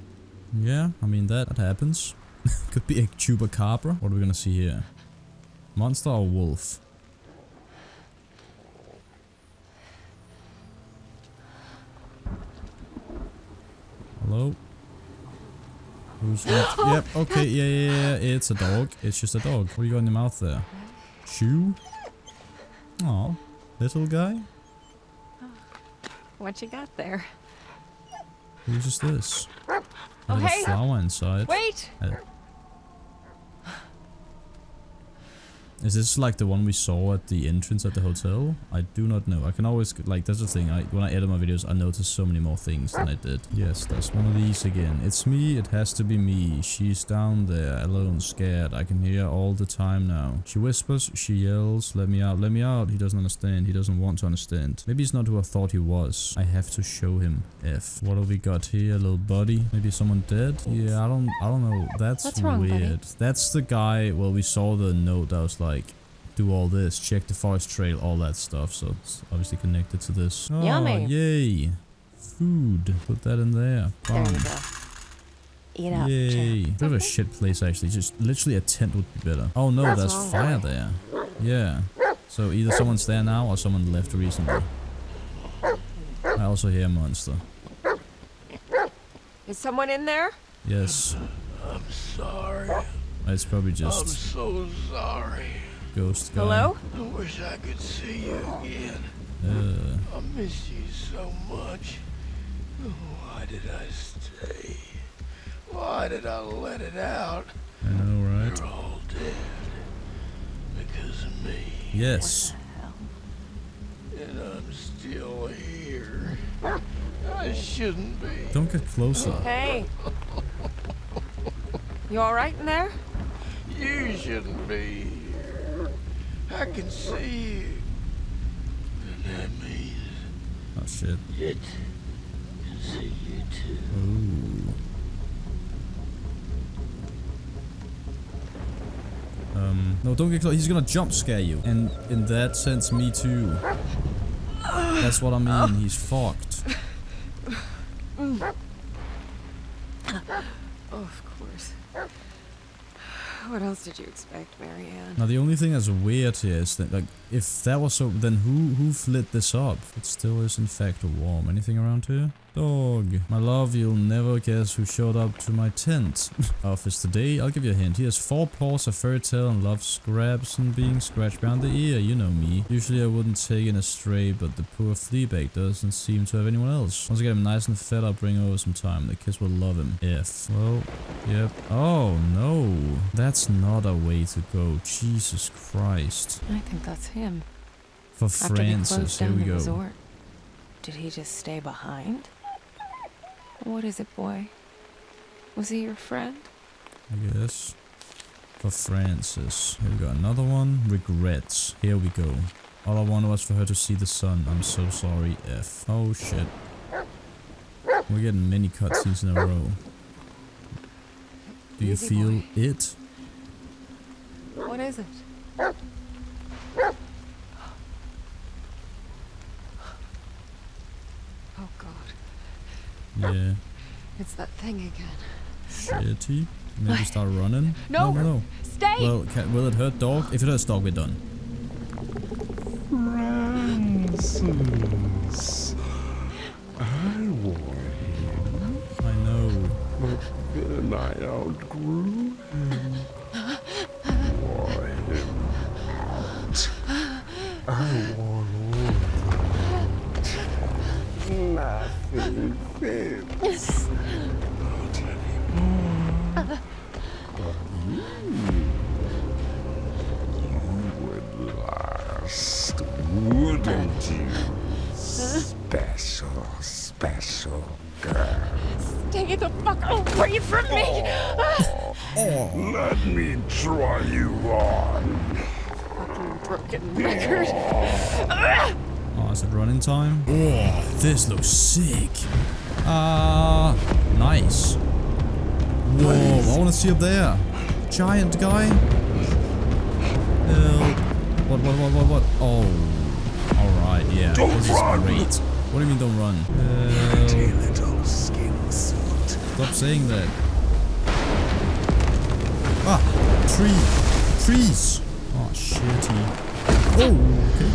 Yeah, I mean that, that happens. [laughs] Could be a chupacabra. What are we gonna see here? Monster or wolf? Hello? Who's [gasps] what? yep, okay, yeah, yeah, yeah, it's a dog. It's just a dog. What do you got in your mouth there? Chew? Aw, little guy? What you got there? Who's is this? Oh, hey! a flower inside. Wait! Uh, Is this like the one we saw at the entrance at the hotel? I do not know. I can always, like, that's the thing. I When I edit my videos, I notice so many more things than I did. Yes, that's one of these again. It's me. It has to be me. She's down there, alone, scared. I can hear all the time now. She whispers, she yells, let me out, let me out. He doesn't understand. He doesn't want to understand. Maybe he's not who I thought he was. I have to show him. F. What have we got here? Little buddy? Maybe someone dead? Yeah, I don't, I don't know. That's What's wrong, weird. That's the guy, well, we saw the note that was like, do all this, check the forest trail, all that stuff. So it's obviously connected to this. Oh, Yummy. yay. Food. Put that in there. There Bam. you go. Eat up, Yay. Bit of a shit place actually. Just literally a tent would be better. Oh no, there's fire there. Yeah. So either someone's there now or someone left recently. I also hear a monster. Is someone in there? Yes. I'm sorry. It's probably just... I'm so sorry. Ghost guy. Hello? I wish I could see you again. Uh, I miss you so much. Why did I stay? Why did I let it out? I know, right? You're all dead. Because of me. Yes. And I'm still here. I shouldn't be. Don't get closer. Hey. You alright in there? You shouldn't be here. I can see you. And that means Oh shit. it can see you too. Ooh. Um, no, don't get close. He's gonna jump scare you. And in that sense, me too. That's what I mean. He's fucked. Oh, of course. What else did you expect, Marianne? Now the only thing that's weird here is that like if that was so then who who lit this up? It still is in fact warm. Anything around here? Dog. My love, you'll never guess who showed up to my tent. [laughs] Office today, I'll give you a hint. He has four paws, a fairy tail, and loves scraps and being scratched behind the ear. You know me. Usually I wouldn't take in a stray, but the poor fleabag doesn't seem to have anyone else. Once I get him nice and fed, I'll bring over some time. The kids will love him. If. Well, yep. Oh, no. That's not a way to go. Jesus Christ. I think that's him. For After they Francis, closed here down we the go. resort. Did he just stay behind? What is it, boy? Was he your friend? Yes. For Francis. Here we go. Another one. Regrets. Here we go. All I wanted was for her to see the sun. I'm so sorry, F. Oh shit. We're getting many cutscenes in a row. Do you Easy feel boy. it? What is it? Oh god, Yeah. [laughs] it's that thing again. Shitty. Maybe start running? No, no, no. no. stay! Well, can, will it hurt dog? If it hurts dog, we're done. Francis. I warned him, I know. but then I outgrew him. Wore him out. I won over. Nothing anymore. But you, you would last, wouldn't you? Special, special girl. Stay the fuck away from me! Let me try you on. Fucking broken record. Oh. Oh, is it running time? Oh, this looks sick. Ah, nice. Whoa, I want to see up there. Giant guy. Help. What, what, what, what, what? Oh. Alright, yeah. Don't this run. is great. What do you mean don't run? Pretty Help. little skin suit. Stop saying that. Ah, tree. Trees. Oh, shitty. Oh, okay.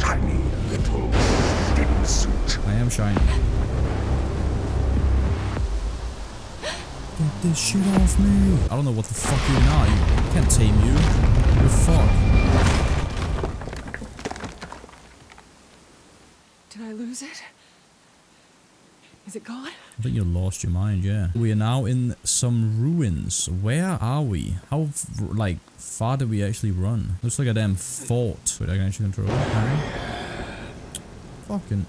Shiny little skin suit. I am shiny. Get this shit off me. I don't know what the fuck you are. You can't tame you. You're fuck. Did I lose it? Is it gone? I think you lost your mind, yeah. We are now in some ruins. Where are we? How, like, far did we actually run? Looks like a damn fort. Wait, I can actually control it. Okay. Fucking...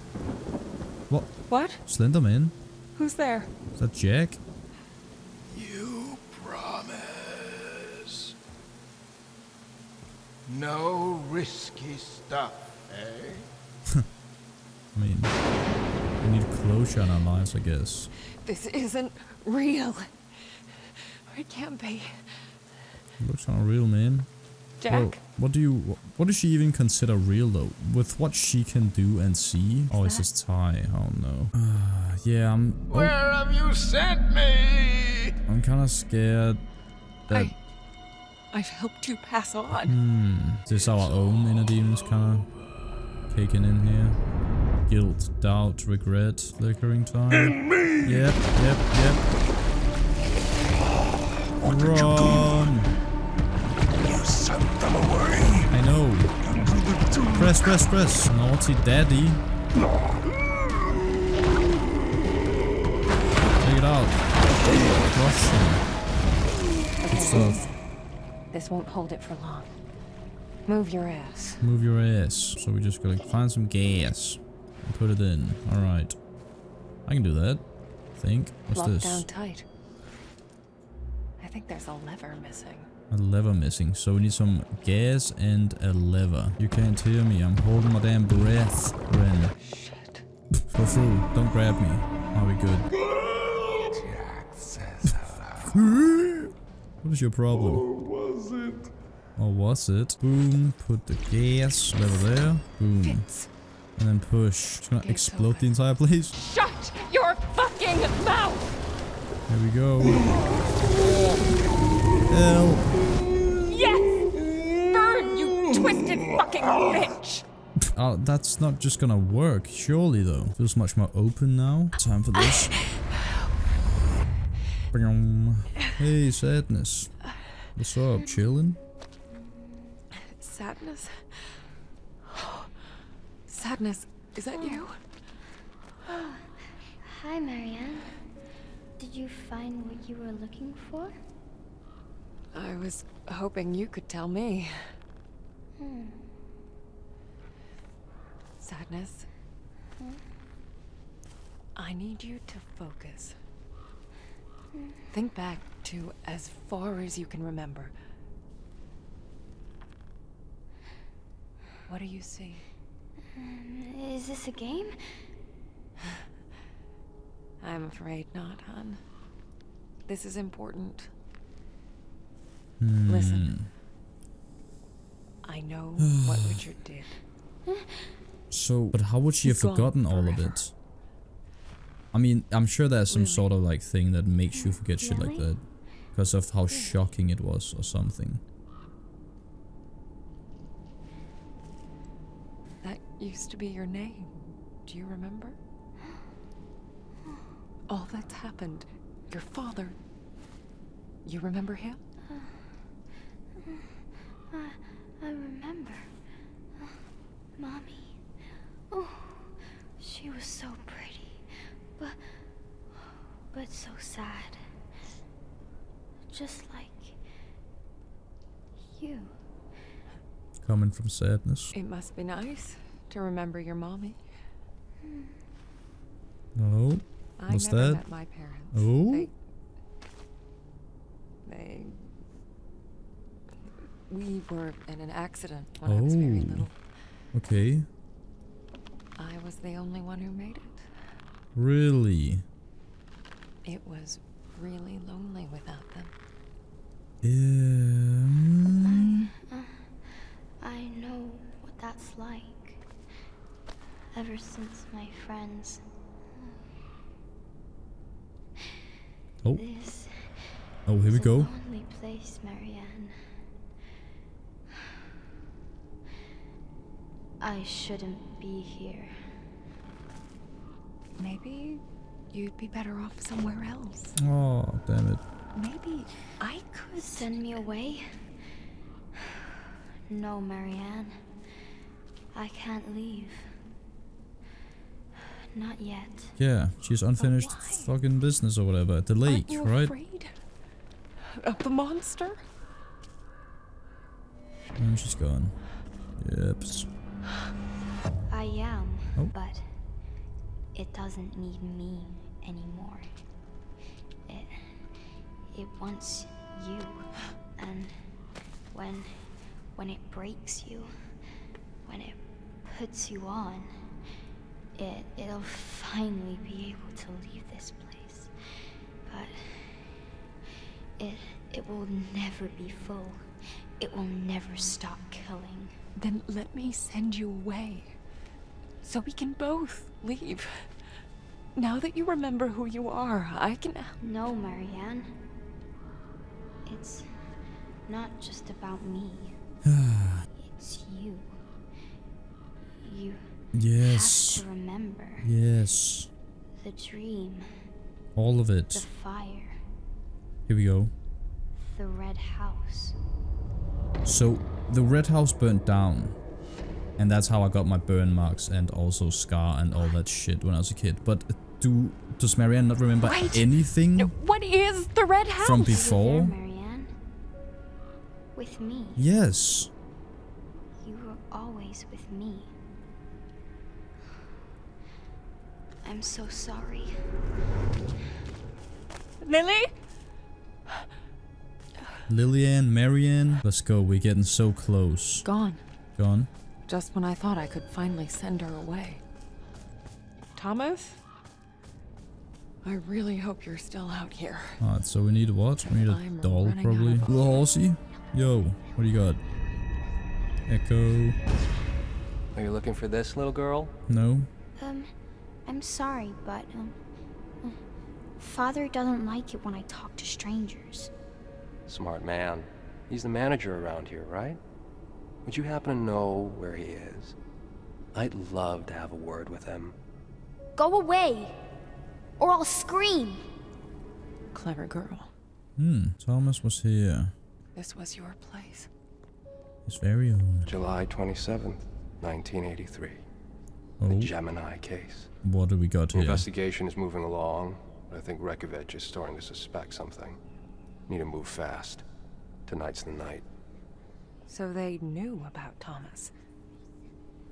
What? What? Slenderman? Who's there? Is that Jack? You promise. No risky stuff, eh? [laughs] I mean, we need closure on our lives, I guess. This isn't real. It can't be. It looks unreal, man. Jack? Well, what do you... What does she even consider real, though? With what she can do and see? Oh, it's just Ty. Oh, no. Uh, [sighs] yeah, I'm... Oh, Where have you sent me? I'm kind of scared that... I- I've helped you pass on. Hmm. Is this our own inner demons kind of kicking in here? Guilt, doubt, regret, flickering time. In me! Yep, yep, yep. What did you Run! Sent them away. I know. Into the tomb. Press, press, press. Naughty daddy. Take it out. Crush him. Good stuff. This won't hold it for long. Move your ass. Move your ass. So we just gotta find some gas and put it in. Alright. I can do that. I think. What's Lock this? down tight. I think there's a lever missing. A lever missing. So we need some gas and a lever. You can't hear me. I'm holding my damn breath, Ren. Shit. Go through. Don't grab me. Are we good? What is your problem? Or was it? Or was it? Boom. Put the gas lever there. Boom. Fits. And then push. It's gonna explode the entire place. Shut your fucking mouth! There we go. Help. Yes! Burn, you twisted fucking bitch! Oh, that's not just gonna work, surely though. Feels much more open now. Time for this. Bing. hey, sadness. What's up, chillin'? Sadness? Sadness, is that you? Oh, hi, Marianne. Did you find what you were looking for? I was hoping you could tell me. Hmm. Sadness, Hmm? I need you to focus. Hmm. Think back to as far as you can remember. What do you see? Um, is this a game? [sighs] I'm afraid not, hon. This is important. Hmm. Listen. I know [sighs] what Richard did. So, but how would she have forgotten all of it? I mean, I'm sure there's some Really? sort of like thing that makes you forget shit like that. Because of how shocking it was or something. That used to be your name. Do you remember? [gasps] All that's happened. Your father. You remember him? [sighs] Uh, uh, I, I remember. Uh, mommy. Oh, she was so pretty, but but so sad. Just like you. Coming from sadness. It must be nice to remember your mommy. Hmm. No. I What's never that? met my parents. Oh. They, they. We were in an accident when I was very Oh. little. Okay. I was the only one who made it. Really? It was really lonely without them. Um, I know what that's like. Ever since my friends. Oh. This Oh, here we go. lonely place, Marianne. I shouldn't be here. Maybe you'd be better off somewhere else. Oh, damn it. Maybe I could send me away. No, Marianne. I can't leave. Not yet. Yeah, she's unfinished fucking business or whatever at the lake, Aren't you right? afraid of the monster? And she's gone. Yep. I am, Oh. but it doesn't need me anymore. It it wants you, and when when it breaks you, when it puts you on, it it'll finally be able to leave this place. But it it will never be full. It will never stop killing. Then let me send you away. So we can both leave. Now that you remember who you are, I can. No, Marianne. It's not just about me. it's you. You Yes. have to remember Yes. the dream, All of it. the fire, Here we go. the red house. So, the red house burnt down. And that's how I got my burn marks and also scar and all that shit when I was a kid. But uh, do does Marianne not remember Wait. anything What is the red house? from You there, before? Marianne? With me. Yes. You were always with me. I'm so sorry. Lily? Lillian, Marianne, let's go. We're getting so close. Gone. Gone. Just when I thought I could finally send her away. Thomas? I really hope you're still out here. Alright, so we need a what? We need a I'm doll, probably. out of Little horsey? Yo, what do you got? Echo. Are you looking for this little girl? No. Um, I'm sorry, but, um, uh, Father doesn't like it when I talk to strangers. Smart man. He's the manager around here, right? Would you happen to know where he is? I'd love to have a word with him. Go away! Or I'll scream! Clever girl. Hmm, Thomas was here. This was your place. His very own. July 27th, 1983. Oh. The Gemini case. What do we got The here? investigation is moving along, but I think Rekovich is starting to suspect something. Need to move fast. Tonight's the night. So they knew about Thomas.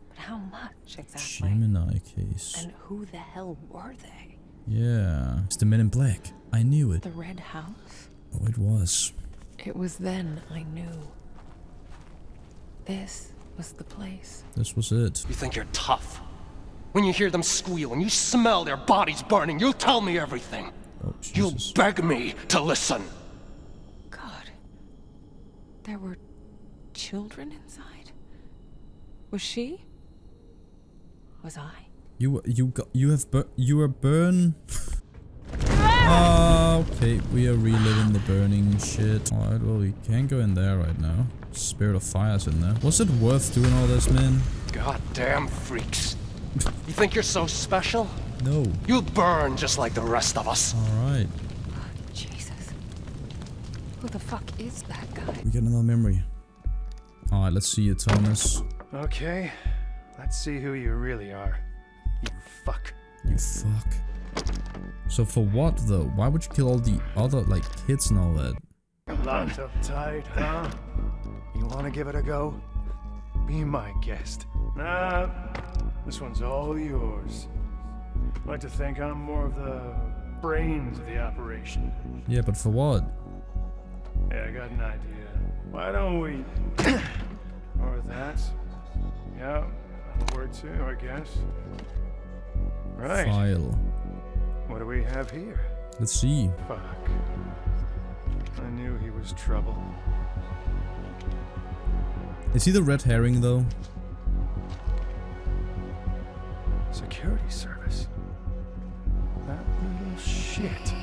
But how much exactly? Gemini case. And who the hell were they? Yeah. It's the Men in Black. I knew it. The Red House? Oh, it was. It was then I knew. This was the place. This was it. You think you're tough? When you hear them squeal and you smell their bodies burning, you'll tell me everything. Oh, you'll beg me to listen. God. There were children inside? Was she? Was I? You you got you have bur you were burn. [laughs] Ah, okay, we are reliving the burning shit. Alright, well we can't go in there right now. Spirit of Fire's in there. Was it worth doing all this, man? Goddamn freaks. You think you're so special? No. You'll burn just like the rest of us. Alright. Jesus. Who the fuck is that guy? We get another memory. Alright, let's see you, Thomas. Okay, let's see who you really are. You fuck. You fuck. So for what though? Why would you kill all the other like kids and all that? Locked up tight, huh? You wanna give it a go? Be my guest. Nah, this one's all yours. I'd Like to think I'm more of the brains of the operation. Yeah, but for what? Yeah, I got an idea. Why don't we... [coughs] or that. Yeah, that'll work too, I guess. Right. File. What do we have here? Let's see. Fuck. I knew he was trouble. Is he the red herring though? Security service. That little shit.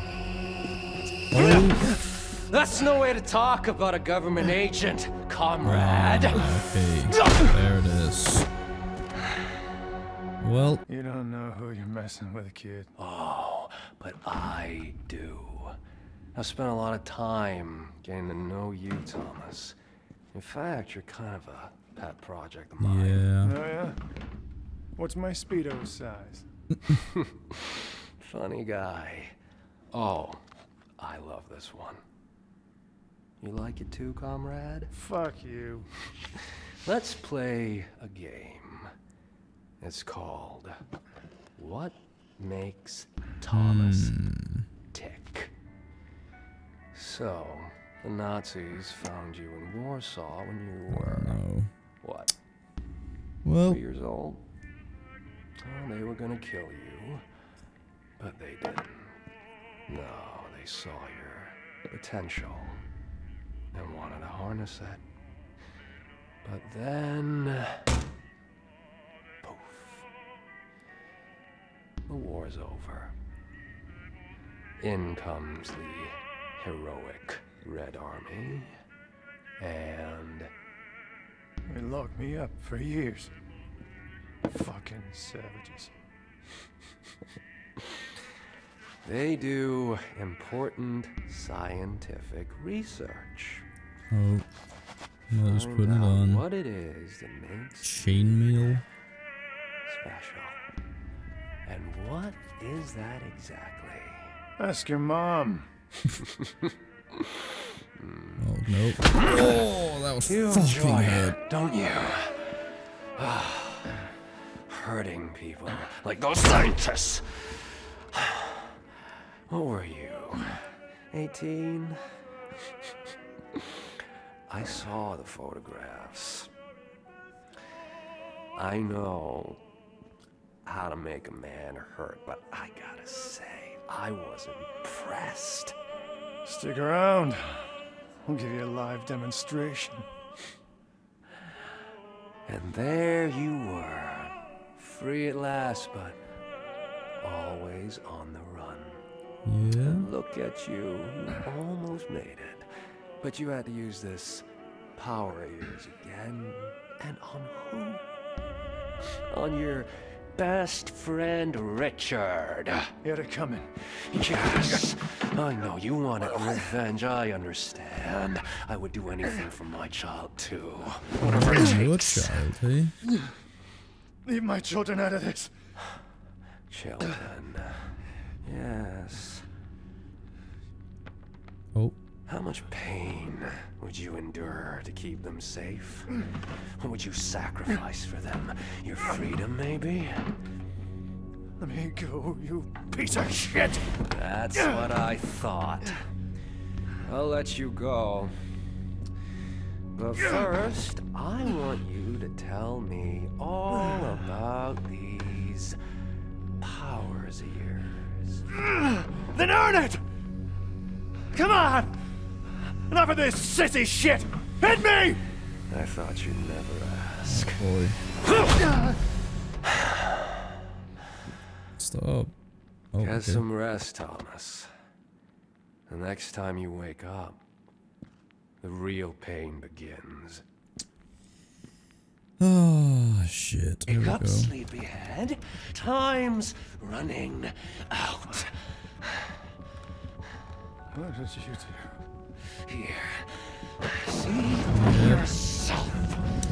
Oh. That's no way to talk about a government agent, comrade. Okay, there it is. Well, You don't know who you're messing with, kid. Oh, but I do. I've spent a lot of time getting to know you, Thomas. In fact, you're kind of a pet project of mine. yeah. Oh, yeah? What's my Speedo size? [laughs] Funny guy. Oh, I love this one. You like it too, comrade? Fuck you. [laughs] Let's play a game. It's called What Makes Thomas Hmm. Tick. So, the Nazis found you in Warsaw when you were No. what? Well, Three years old. Oh, they were gonna kill you, but they didn't. No, they saw your potential and wanted to harness it. But then, poof. The war's over. In comes the heroic Red Army, and They locked me up for years. Fucking savages. They do important scientific research. Oh. No, just Find putting it on. What it is that makes Chainmail. special. And what is that exactly? Ask your mom. [laughs] Oh no. Oh, that was You fucking hurt. don't you? [sighs] Hurting people like those scientists. [sighs] What were you? 18? I saw the photographs. I know how to make a man hurt, but I gotta say, I was impressed. Stick around. We'll give you a live demonstration. And there you were, free at last, but always on the run. Yeah. Look at you, you almost made it. But you had to use this power of yours again. And on who? On your best friend, Richard. Here it coming. Yes. I know you wanted revenge. I understand. I would do anything for my child, too. Whatever it Your takes. child, hey? Leave my children out of this. Children. Yes. Oh. How much pain would you endure to keep them safe? What would you sacrifice for them? Your freedom, maybe? Let me go, you piece of shit! That's what I thought. I'll let you go. But first, I want you to tell me all about these powers of yours. Then earn it! Come on! Enough of this sissy shit! Hit me! I thought you'd never ask. Boy. Stop. Oh, Get okay. some rest, Thomas. The next time you wake up, the real pain begins. Oh, shit. Here Wake up, go. sleepyhead. Time's running out. What did you do? Here. See yourself.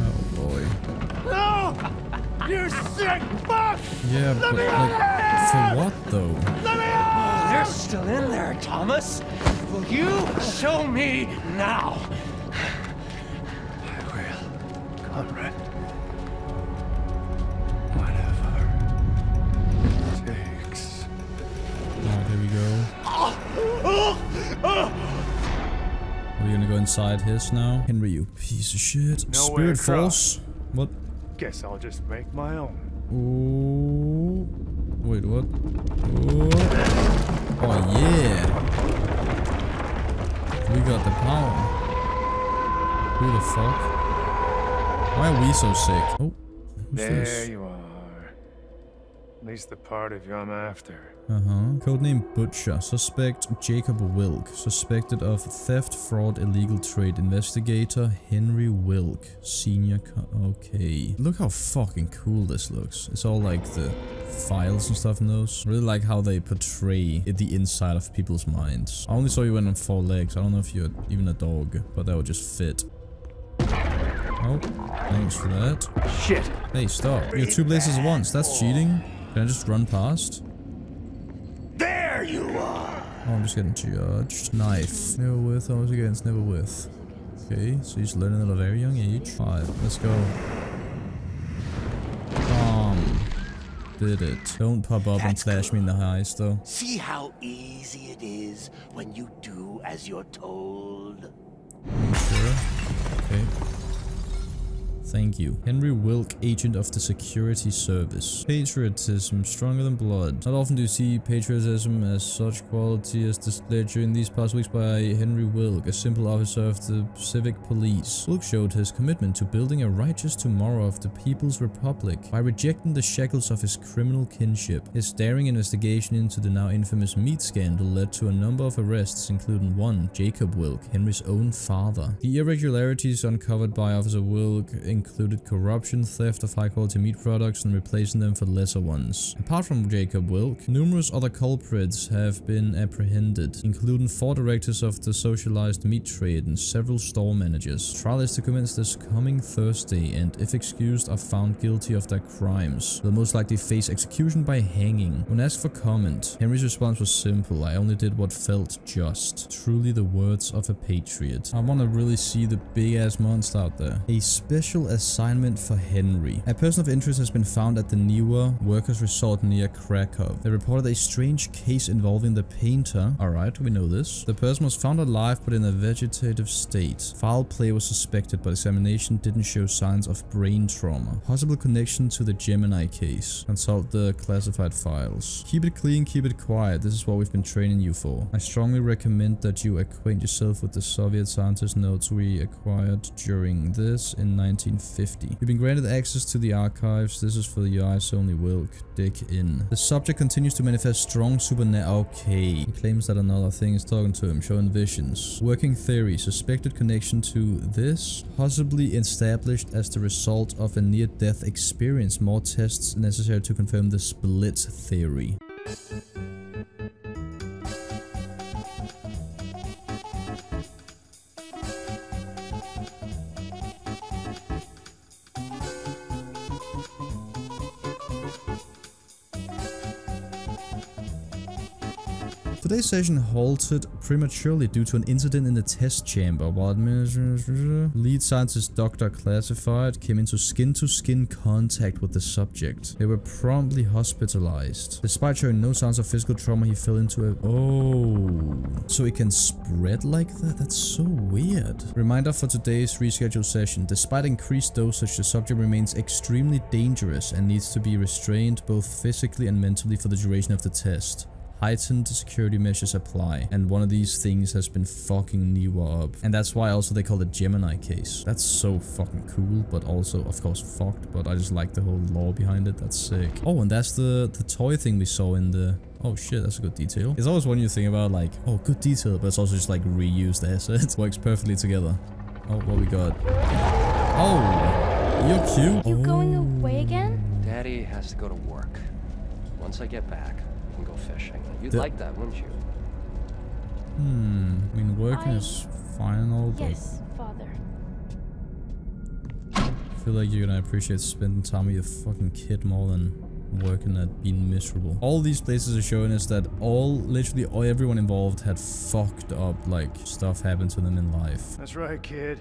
Oh, boy. No! You sick fuck! Yeah, Let but me like, for what though? Let me Oh, out! they're still in there, Thomas. Will you show me now? Inside his now? Henry, you piece of shit. Nowhere Spirit to cross. Force? What? Guess I'll just make my own. Oh. Wait, what? Oh. oh, yeah. We got the power. Who the fuck? Why are we so sick? Oh. Who's There this? you are. At least the part of you I'm after. Uh-huh. Codename Butcher. Suspect Jacob Wilk. Suspected of theft, fraud, illegal trade. Investigator Henry Wilk. Senior co- Okay. Look how fucking cool this looks. It's all like the files and stuff in those. Really like how they portray it, the inside of people's minds. I only saw you went on four legs. I don't know if you're even a dog, but that would just fit. Oh, thanks for that. Shit. Hey, stop. You're two places at once. That's cheating. Can I just run past? You are! Oh, I'm just getting uh, judged. Knife. Never with, always against, never with. Okay, so he's learning at a very young age. Alright, Let's go. Bomb. Did it. Don't pop up and flash me in the eyes, though. See how easy it is when you do as you're told? Sure. Okay. Thank you. Henry Wilk, agent of the Security Service. Patriotism, stronger than blood. Not often do you see patriotism as such quality as displayed during these past weeks by Henry Wilk, a simple officer of the civic police. Wilk showed his commitment to building a righteous tomorrow of the People's Republic by rejecting the shackles of his criminal kinship. His daring investigation into the now infamous meat scandal led to a number of arrests, including one, Jacob Wilk, Henry's own father. The irregularities uncovered by Officer Wilk included corruption, theft of high-quality meat products, and replacing them for lesser ones. Apart from Jacob Wilk, numerous other culprits have been apprehended, including four directors of the socialized meat trade and several store managers. Trial is to commence this coming Thursday, and if excused are found guilty of their crimes, They'll most likely face execution by hanging. When asked for comment, Henry's response was simple, I only did what felt just. Truly the words of a patriot. I want to really see the big-ass monster out there. A special assignment for Henry. A person of interest has been found at the Niwa workers resort near Krakow. They reported a strange case involving the painter. Alright, we know this. The person was found alive but in a vegetative state. Foul play was suspected but examination didn't show signs of brain trauma. Possible connection to the Gemini case. Consult the classified files. Keep it clean, keep it quiet. This is what we've been training you for. I strongly recommend that you acquaint yourself with the Soviet scientist notes we acquired during this in 150. You've been granted access to the archives. This is for the eyes only Wilk. Dig in. The subject continues to manifest strong supernatural... Okay. He claims that another thing is talking to him, showing visions. Working theory. Suspected connection to this. Possibly established as the result of a near-death experience. More tests necessary to confirm the split theory. Today's session halted prematurely due to an incident in the test chamber while lead scientist Dr. Classified came into skin-to-skin contact with the subject. They were promptly hospitalized. Despite showing no signs of physical trauma, he fell into a... Oh. So it can spread like that? That's so weird. Reminder for today's rescheduled session. Despite increased dosage, the subject remains extremely dangerous and needs to be restrained both physically and mentally for the duration of the test heightened security measures apply and one of these things has been fucking Niwa up and that's why also they call it Gemini case that's so fucking cool but also of course fucked but I just like the whole law behind it that's sick oh and that's the the toy thing we saw in the Oh shit, that's a good detail. It's always one you think about like, oh, good detail, but it's also just like reused asset. [laughs] Works perfectly together. Oh, what we got? Oh, you're cute. You oh. going away again? Daddy has to go to work. Once I get back, we can go fishing. You'd The- like that, wouldn't you? Hmm, I mean, working I- is fine and all, but Yes, father. I feel like you're gonna appreciate spending time with your fucking kid more than working at being miserable. All these places are showing us that all, literally all, everyone involved had fucked up, like, stuff happened to them in life. That's right, kid.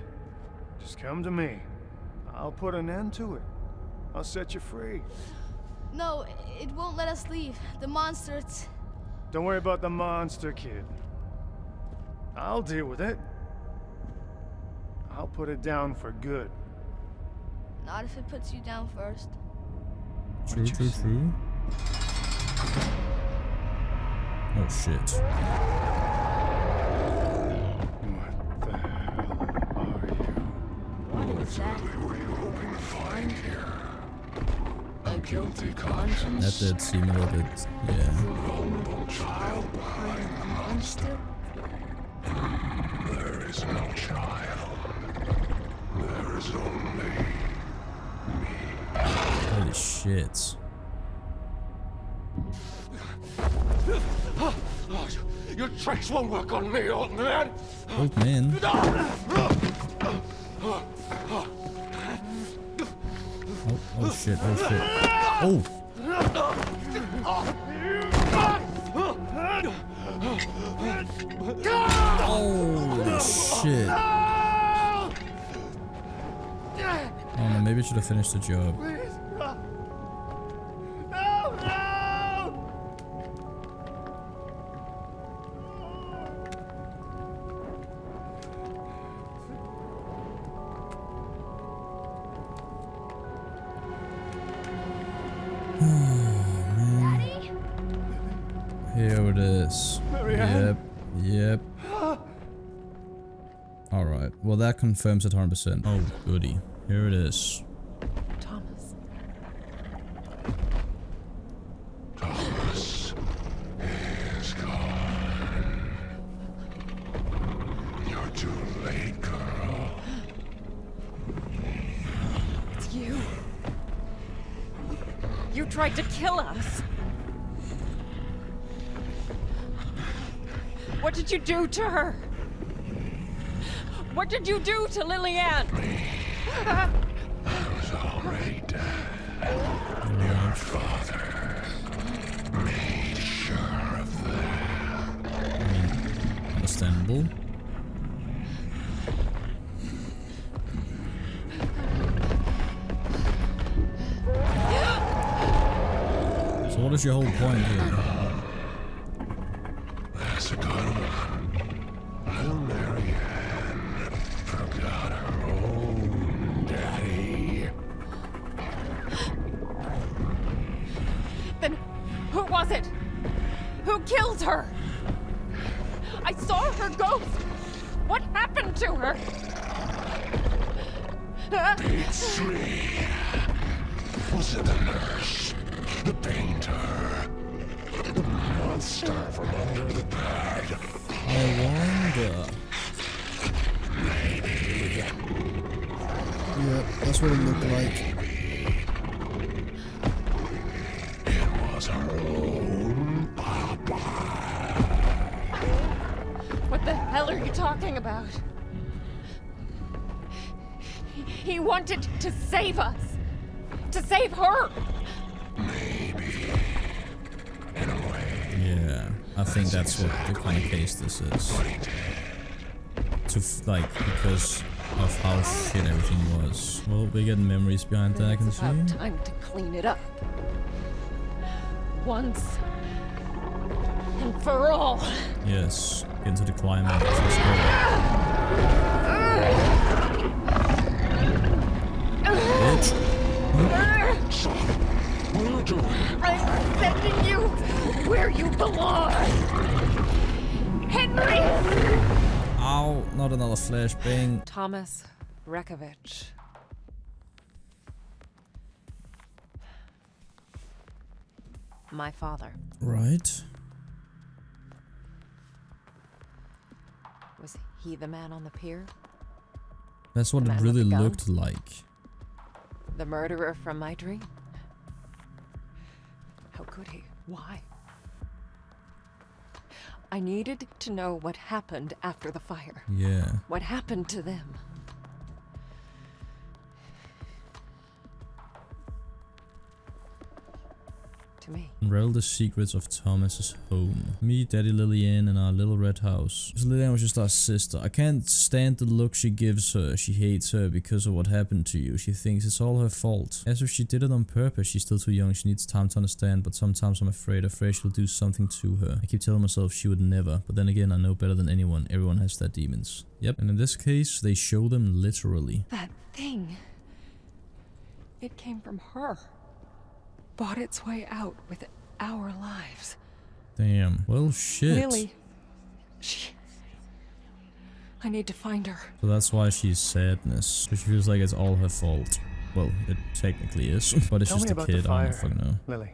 Just come to me. I'll put an end to it. I'll set you free. No, it won't let us leave. The monster, it's... Don't worry about the monster, kid. I'll deal with it. I'll put it down for good. Not if it puts you down first. True, true, true. Oh shit. What the hell are you? What is that? What exactly were you hoping to find here. A guilty conscience. That did seem a little bit, yeah. vulnerable child behind the monster? There is no child. There is only Holy shit. Your tricks won't work on me, old man. Old man. Ah! Oh, oh shit, oh shit. Oh! Holy shit. Oh maybe I should have finished the job. That confirms it 100%. Oh, goody. Here it is. Thomas. Thomas is gone. You're too late, girl. It's you. You tried to kill us. What did you do to her? What did you do to Lillian? I was already dead. Your father made sure of that. Understandable. So what is your whole point here? This is. To f- like because of how shit everything was. Well, we get memories behind that. I can see. about time to clean it up. Once and for all. Yes, into the climax. Another flashbang. Thomas Rekovich. My father. Right. Was he the man on the pier? That's what it really looked like. The murderer from my dream? How could he? Why? I needed to know what happened after the fire. Yeah. What happened to them? To me. Unravel the secrets of Thomas's home. Me, Daddy Lillian, and our little red house. So Lillian was just our sister. I can't stand the look she gives her. She hates her because of what happened to you. She thinks it's all her fault. As if she did it on purpose. She's still too young. She needs time to understand, but sometimes I'm afraid, afraid she'll do something to her. I keep telling myself she would never, but then again, I know better than anyone. Everyone has their demons. Yep, and in this case, they show them literally. That thing. It came from her. Bought its way out with our lives. Damn. Well, shit. Lily. She. I need to find her. So that's why she's sadness. She feels like it's all her fault. Well, it technically is, [laughs] but it's Tell just a kid. I don't fucking know. Lily.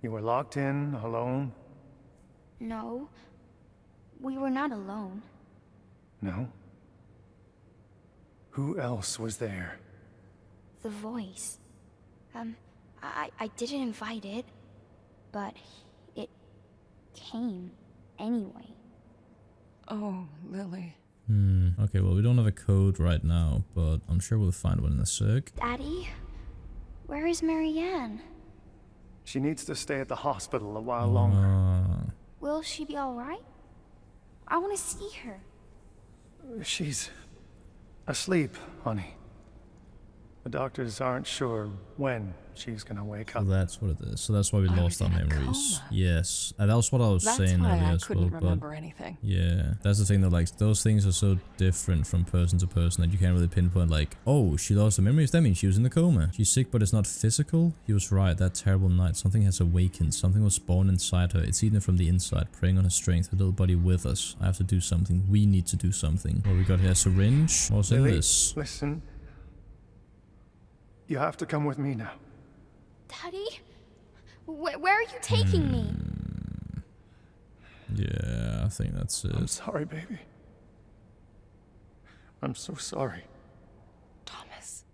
You were locked in, alone? No. We were not alone. No? Who else was there? The voice. Um, I, I didn't invite it, but it came anyway. Oh, Lily. Hmm. Okay, well, we don't have a code right now, but I'm sure we'll find one in a sec. Daddy? Where is Marianne? She needs to stay at the hospital a while longer. Uh, Will she be alright? I want to see her. She's asleep, honey. The doctors aren't sure when she's gonna wake so up. that's what it is. So that's why we lost our memories. Yes, and that was what I was That's saying why earlier I couldn't well. Remember anything. yeah, that's the thing that like those things are so different from person to person that you can't really pinpoint. Like, oh, she lost her memories. That means she was in the coma. She's sick, but it's not physical. He was right. That terrible night, something has awakened. Something was born inside her. It's eaten her from the inside, preying on her strength. Her little body with us. I have to do something. We need to do something. What we got here? Syringe. What's in Lily, this? listen. You have to come with me now. Daddy? Wh where are you taking me? Hmm. Yeah, I think that's it. I'm sorry, baby. I'm so sorry. Thomas.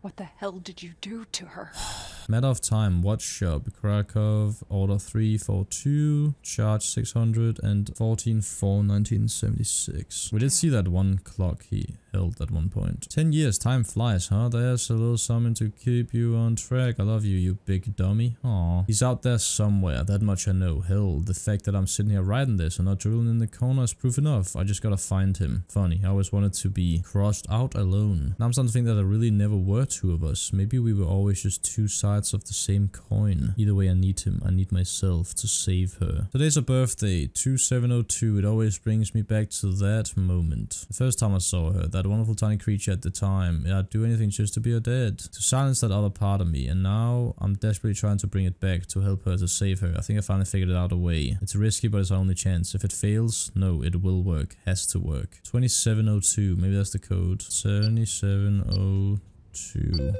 What the hell did you do to her? [sighs] Matter of time, watch shop, Krakow, order 342, charge 600 and 14 4 1976. We did see that one clock he held at one point. 10 years, time flies, huh? There's a little something to keep you on track. I love you, you big dummy. Aw. He's out there somewhere, that much I know. Hell, the fact that I'm sitting here writing this and not drooling in the corner is proof enough. I just gotta find him. Funny, I always wanted to be crossed out alone. Now I'm starting to think that there really never were two of us. Maybe we were always just two sides of the same coin. Either way, I need him. I need myself to save her. Today's her birthday, 2702. It always brings me back to that moment. The first time I saw her, that wonderful tiny creature at the time. I'd do anything just to be her dead. To silence that other part of me, and now I'm desperately trying to bring it back to help her to save her. I think I finally figured it out a way. It's risky, but it's our only chance. If it fails, no, it will work. Has to work. 2702, maybe that's the code. 7702.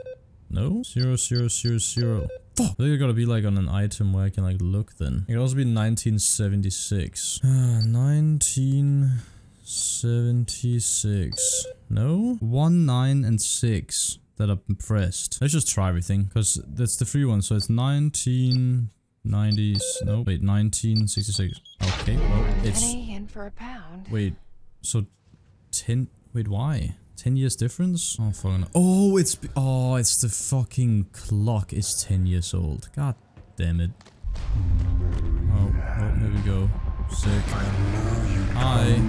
No? Zero, zero, zero, zero. I think I gotta be like on an item where I can like look then. It could also be 1976. 19... [sighs] 76. No? 1, 9, and 6 that are pressed. Let's just try everything, because that's the free one. So it's 19, 90s. No, wait, 1966. Okay, well, it's... In for a pound. Wait, so 10... Wait, why? 10 years difference? Oh, fucking... Oh, it's... Oh, it's the fucking clock is 10 years old. God damn it. Oh, oh, we go. Sick. Hi.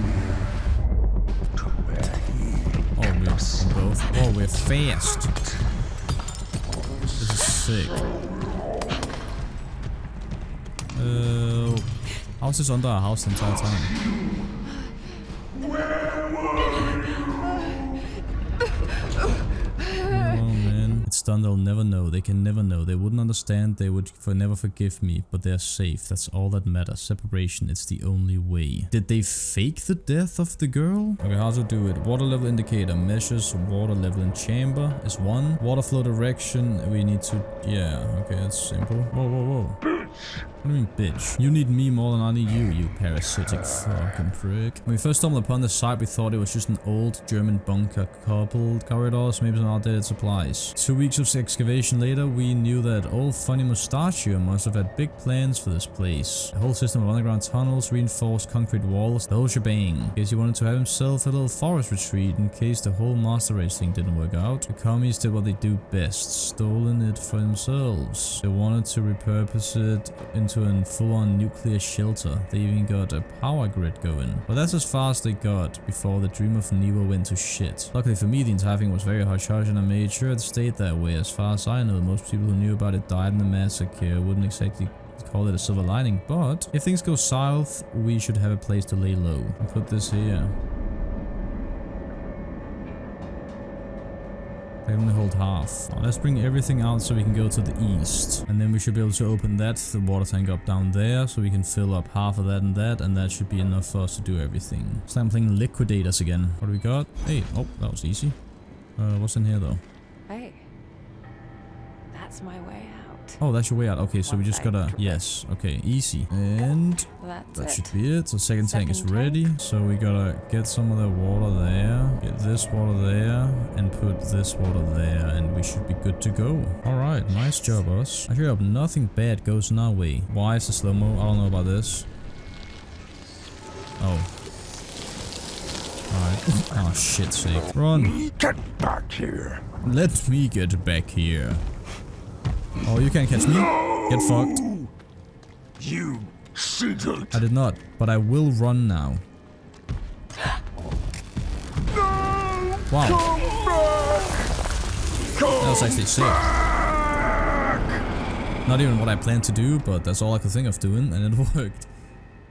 Oh, we're both... Oh, we're fast. This is sick. Uh, house is under our house the entire time. It's done, they'll never know. They can never know. They wouldn't understand. They would for never forgive me. But they're safe. That's all that matters. Separation, it's the only way. Did they fake the death of the girl? Okay, how to do it. Water level indicator. Measures water level in chamber is one. Water flow direction, we need to... Yeah, okay, that's simple. Whoa, whoa, whoa. What do you mean, bitch? You need me more than I need you, you parasitic fucking prick. When we first stumbled upon the site, we thought it was just an old German bunker coupled corridors, maybe some outdated supplies. Two weeks of excavation later, we knew that old funny mustachio must have had big plans for this place. A whole system of underground tunnels, reinforced concrete walls, the whole shebang. In case he wanted to have himself a little forest retreat in case the whole master race thing didn't work out. The commies did what they do best, stolen it for themselves. They wanted to repurpose it into a full-on nuclear shelter. They even got a power grid going. But that's as far as they got before the dream of Niwa went to shit. Luckily for me, the entire thing was very hush-hush and I made sure it stayed that way. As far as I know, most people who knew about it died in the massacre. Wouldn't exactly call it a silver lining, but if things go south, we should have a place to lay low. I'll put this here. I only hold half. Let's bring everything out so we can go to the east. And then we should be able to open that, the water tank up down there, so we can fill up half of that and that, and that should be enough for us to do everything. So I'm Liquidators again. What do we got? Hey, oh, that was easy. Uh, what's in here though? Hey, that's my way out. Oh, that's your way out. Okay, so we just gotta... Yes, okay, easy. And That's that it. should be it. So second, tank is Second ready. So we gotta get some of the water there, get this water there, and put this water there, and we should be good to go. Alright, nice job, us. I sure hope nothing bad goes in our way. Why is the slow-mo? I don't know about this. Oh. Alright. [laughs] oh, shit's sake. Run. Get back here. Let me get back here. Oh, you can't catch me. Get fucked. You cheated. I did not, but I will run now. Wow. That was actually sick. Not even what I planned to do, but that's all I could think of doing, and it [laughs] worked.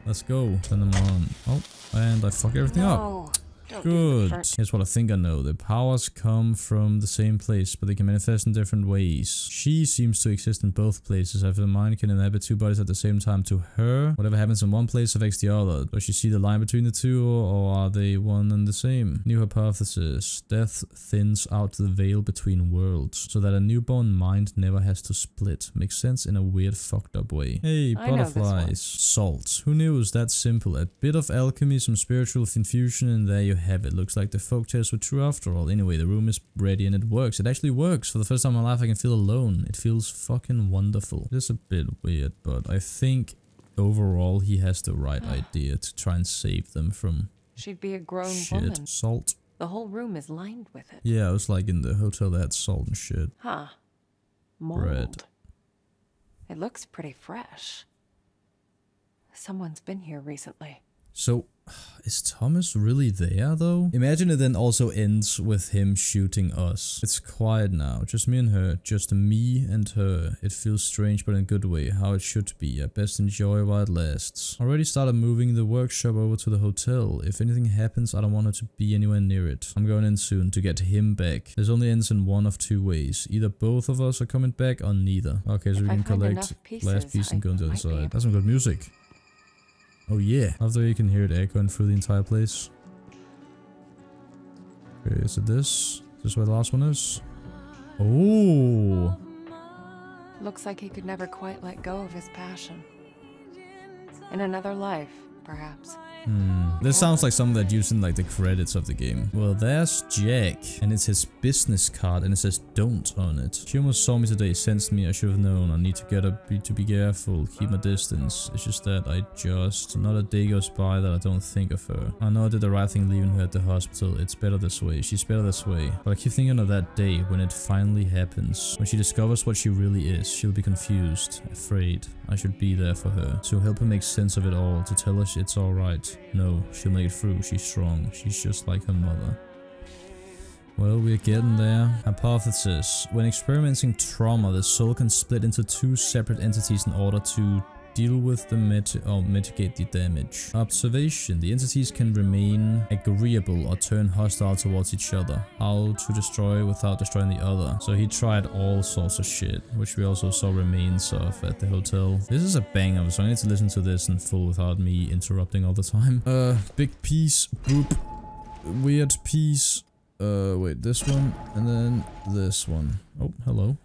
Let's go. Turn them on. Oh, and I fuck everything up. No, don't Good. different. Here's what I think I know. The powers come from the same place, but they can manifest in different ways. She seems to exist in both places. If the mind can inhabit two bodies at the same time to her, whatever happens in one place affects the other. Does she see the line between the two, or, or are they one and the same? New hypothesis. Death thins out the veil between worlds, so that a newborn mind never has to split. Makes sense in a weird fucked up way. Hey, I know this one. butterflies. Salt. Who knew it was that simple? A bit of alchemy, some spiritual infusion, and there you have it. Looks like the folktales were true after all. Anyway, the room is ready and it works. It actually works. For the first time in my life, I can feel alone. It feels fucking wonderful. It is a bit weird, but I think overall he has the right [gasps] idea to try and save them from She'd be a grown shit. woman. Salt. The whole room is lined with it. Yeah, it was like in the hotel that had salt and shit. Huh. Mold. Bread. It looks pretty fresh. Someone's been here recently. So, [sighs] Is Thomas really there though? Imagine it then also ends with him shooting us. It's quiet now, just me and her, just me and her. It feels strange but in a good way, how it should be. I best enjoy while it lasts. Already started moving the workshop over to the hotel. If anything happens, I don't want her to be anywhere near it. I'm going in soon to get him back. This only ends in one of two ways. Either both of us are coming back or neither. Okay, so If we can collect pieces, last piece and I go into the be side. That's some good music. Oh yeah. After you can hear it echoing through the entire place. Okay, is it this? Is this where the last one is? Oh. Looks like he could never quite let go of his passion. In another life, perhaps. Hmm. This sounds like something that used in like the credits of the game. Well, there's Jack, and it's his business card, and it says "Don't" on it. She almost saw me today, sensed me. I should have known. I need to get up, be to be careful, keep my distance. It's just that I just not a day goes by that I don't think of her. I know I did the right thing leaving her at the hospital. It's better this way. She's better this way. But I keep thinking of that day when it finally happens. When she discovers what she really is, she'll be confused, afraid. I should be there for her to help her make sense of it all, to tell her it's alright. No, she'll make it through. She's strong. She's just like her mother. Well, we're getting there. Hypothesis. When experiencing trauma, the soul can split into two separate entities in order to deal with the mit or mitigate the damage. Observation. The entities can remain agreeable or turn hostile towards each other. How to destroy without destroying the other. So he tried all sorts of shit, which we also saw remains of at the hotel. This is a banger, so I need to listen to this in full without me interrupting all the time. [laughs] Uh, big piece, boop, weird piece. Uh, wait, this one, and then this one. Oh, hello.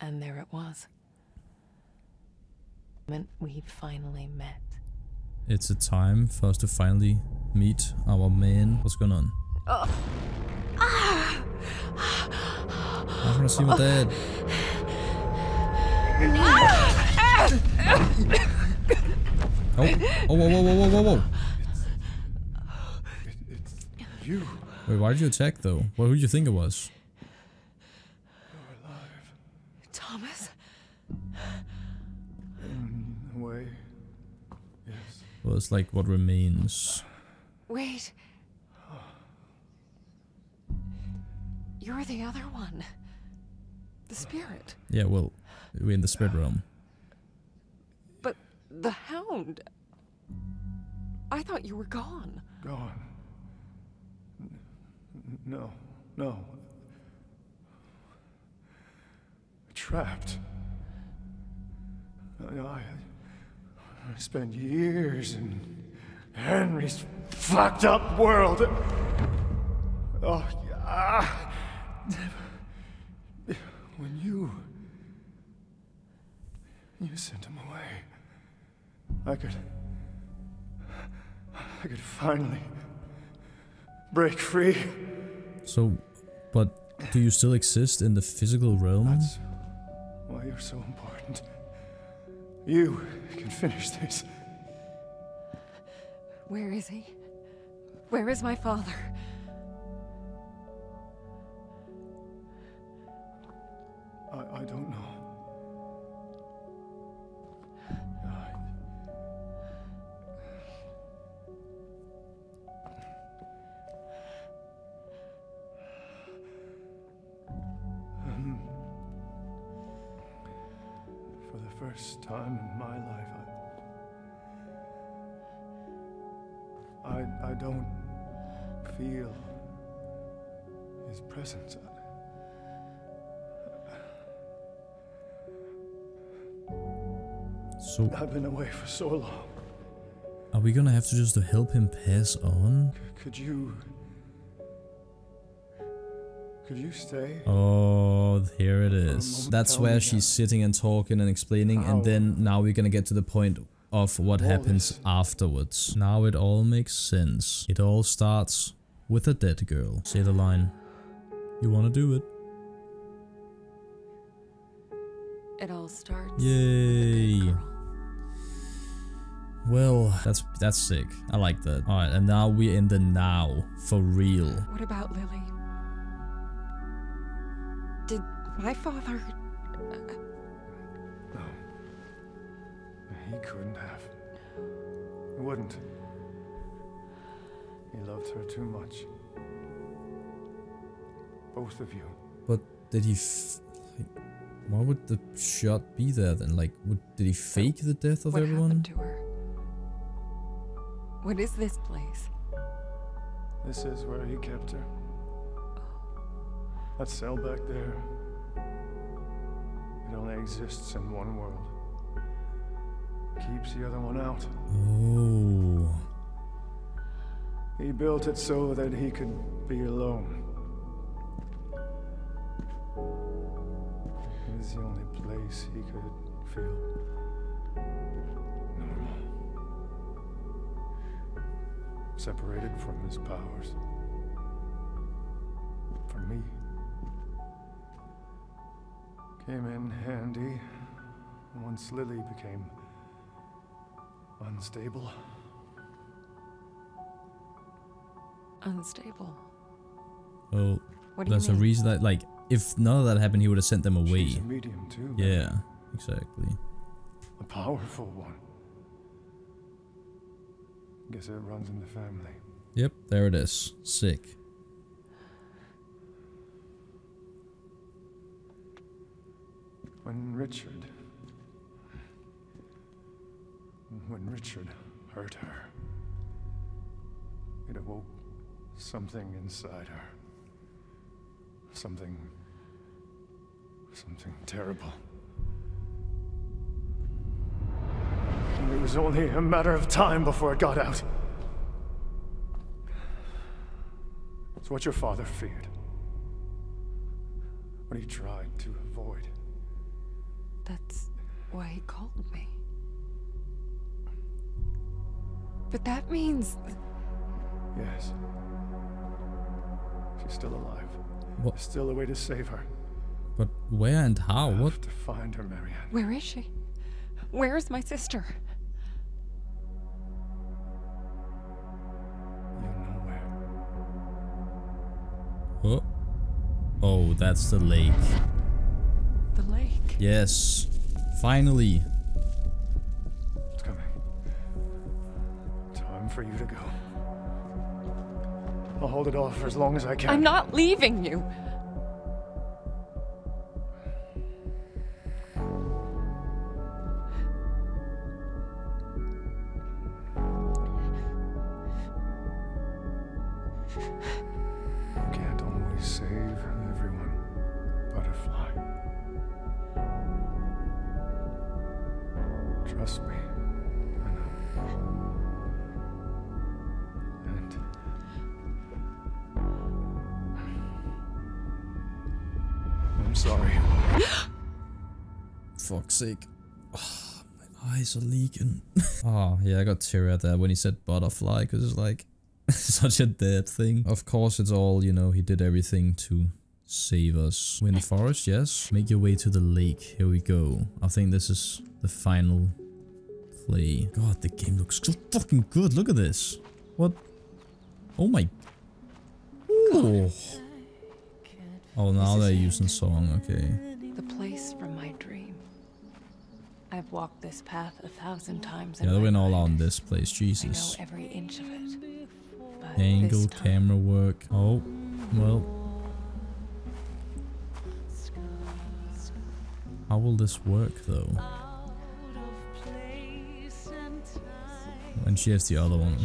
And there it was. Meant we finally met. It's a time for us to finally meet our man. What's going on? Oh. Ah. I want to see my dad. Oh, oh, whoa, whoa, whoa, whoa, whoa, whoa. You. Wait, why did you attack though? What who did you think it was? Well, it's like what remains. Wait. You're the other one. The spirit. Yeah, well, we're in the spirit realm. But the hound. I thought you were gone. Gone. N- n- No, no. Trapped. I, I, I spent years in Henry's fucked up world. Oh, ah. When you. You sent him away. I could. I could finally break free. So, but do you still exist in the physical realm? That's why you're so important. You can finish this. Where is he? Where is my father? I, I don't know. So, I've been away for so long. are we gonna have to just help him pass on? Could you? Could you stay? Oh, here it is. That's where she's sitting and talking and explaining, How? and then now we're gonna get to the point of what All happens this. afterwards. Now it all makes sense. It all starts with a dead girl. Say the line. You wanna do it? It all starts. Yay. Well, that's that's sick. I like that. Alright, and now we're in the now. For real. What about Lily? Did my father. Uh, no. He couldn't have. He wouldn't. He loved her too much. Both of you. But did he? F like, why would the shot be there then? Like, would, did he fake the death of what everyone? happened to her? What is this place? This is where he kept her. That cell back there. It only exists in one world. Keeps the other one out. Oh. He built it so that he could be alone. It was the only place he could feel normal. Separated from his powers. For me. Came in handy once Lily became unstable. Unstable. Well, What do there's a mean? reason that, like, if none of that happened, he would have sent them away. She's a medium too. Yeah, exactly. A powerful one. Guess it runs in the family. Yep, there it is. Sick. When Richard. When Richard hurt her, it awoke something inside her. Something. Something terrible. And it was only a matter of time before it got out. It's what your father feared. What he tried to avoid. That's why he called me. But that means Yes. She's still alive. What? There's still a way to save her. But where and how? What? To find her, Marianne. where is she? Where is my sister? You know where. Oh. Oh, that's the lake. The lake. Yes. Finally. It's coming. Time for you to go. I'll hold it off for as long as I can. I'm not leaving you. You eyes are leaking. [laughs] oh, ah, yeah, I got teary at that when he said butterfly, because it's like [laughs] such a dead thing. Of course, it's all, you know, he did everything to save us. Wind forest, yes. Make your way to the lake. Here we go. I think this is the final play. God, the game looks so fucking good. Look at this. What? Oh my. Ooh. Oh, now they're using song. Okay. The place from my dream. I've walked this path a thousand times. Yeah, in they went all life. out in this place. I Jesus. know every inch of it. But Angle, time, camera work. Oh, well. How will this work though? And she has the other one.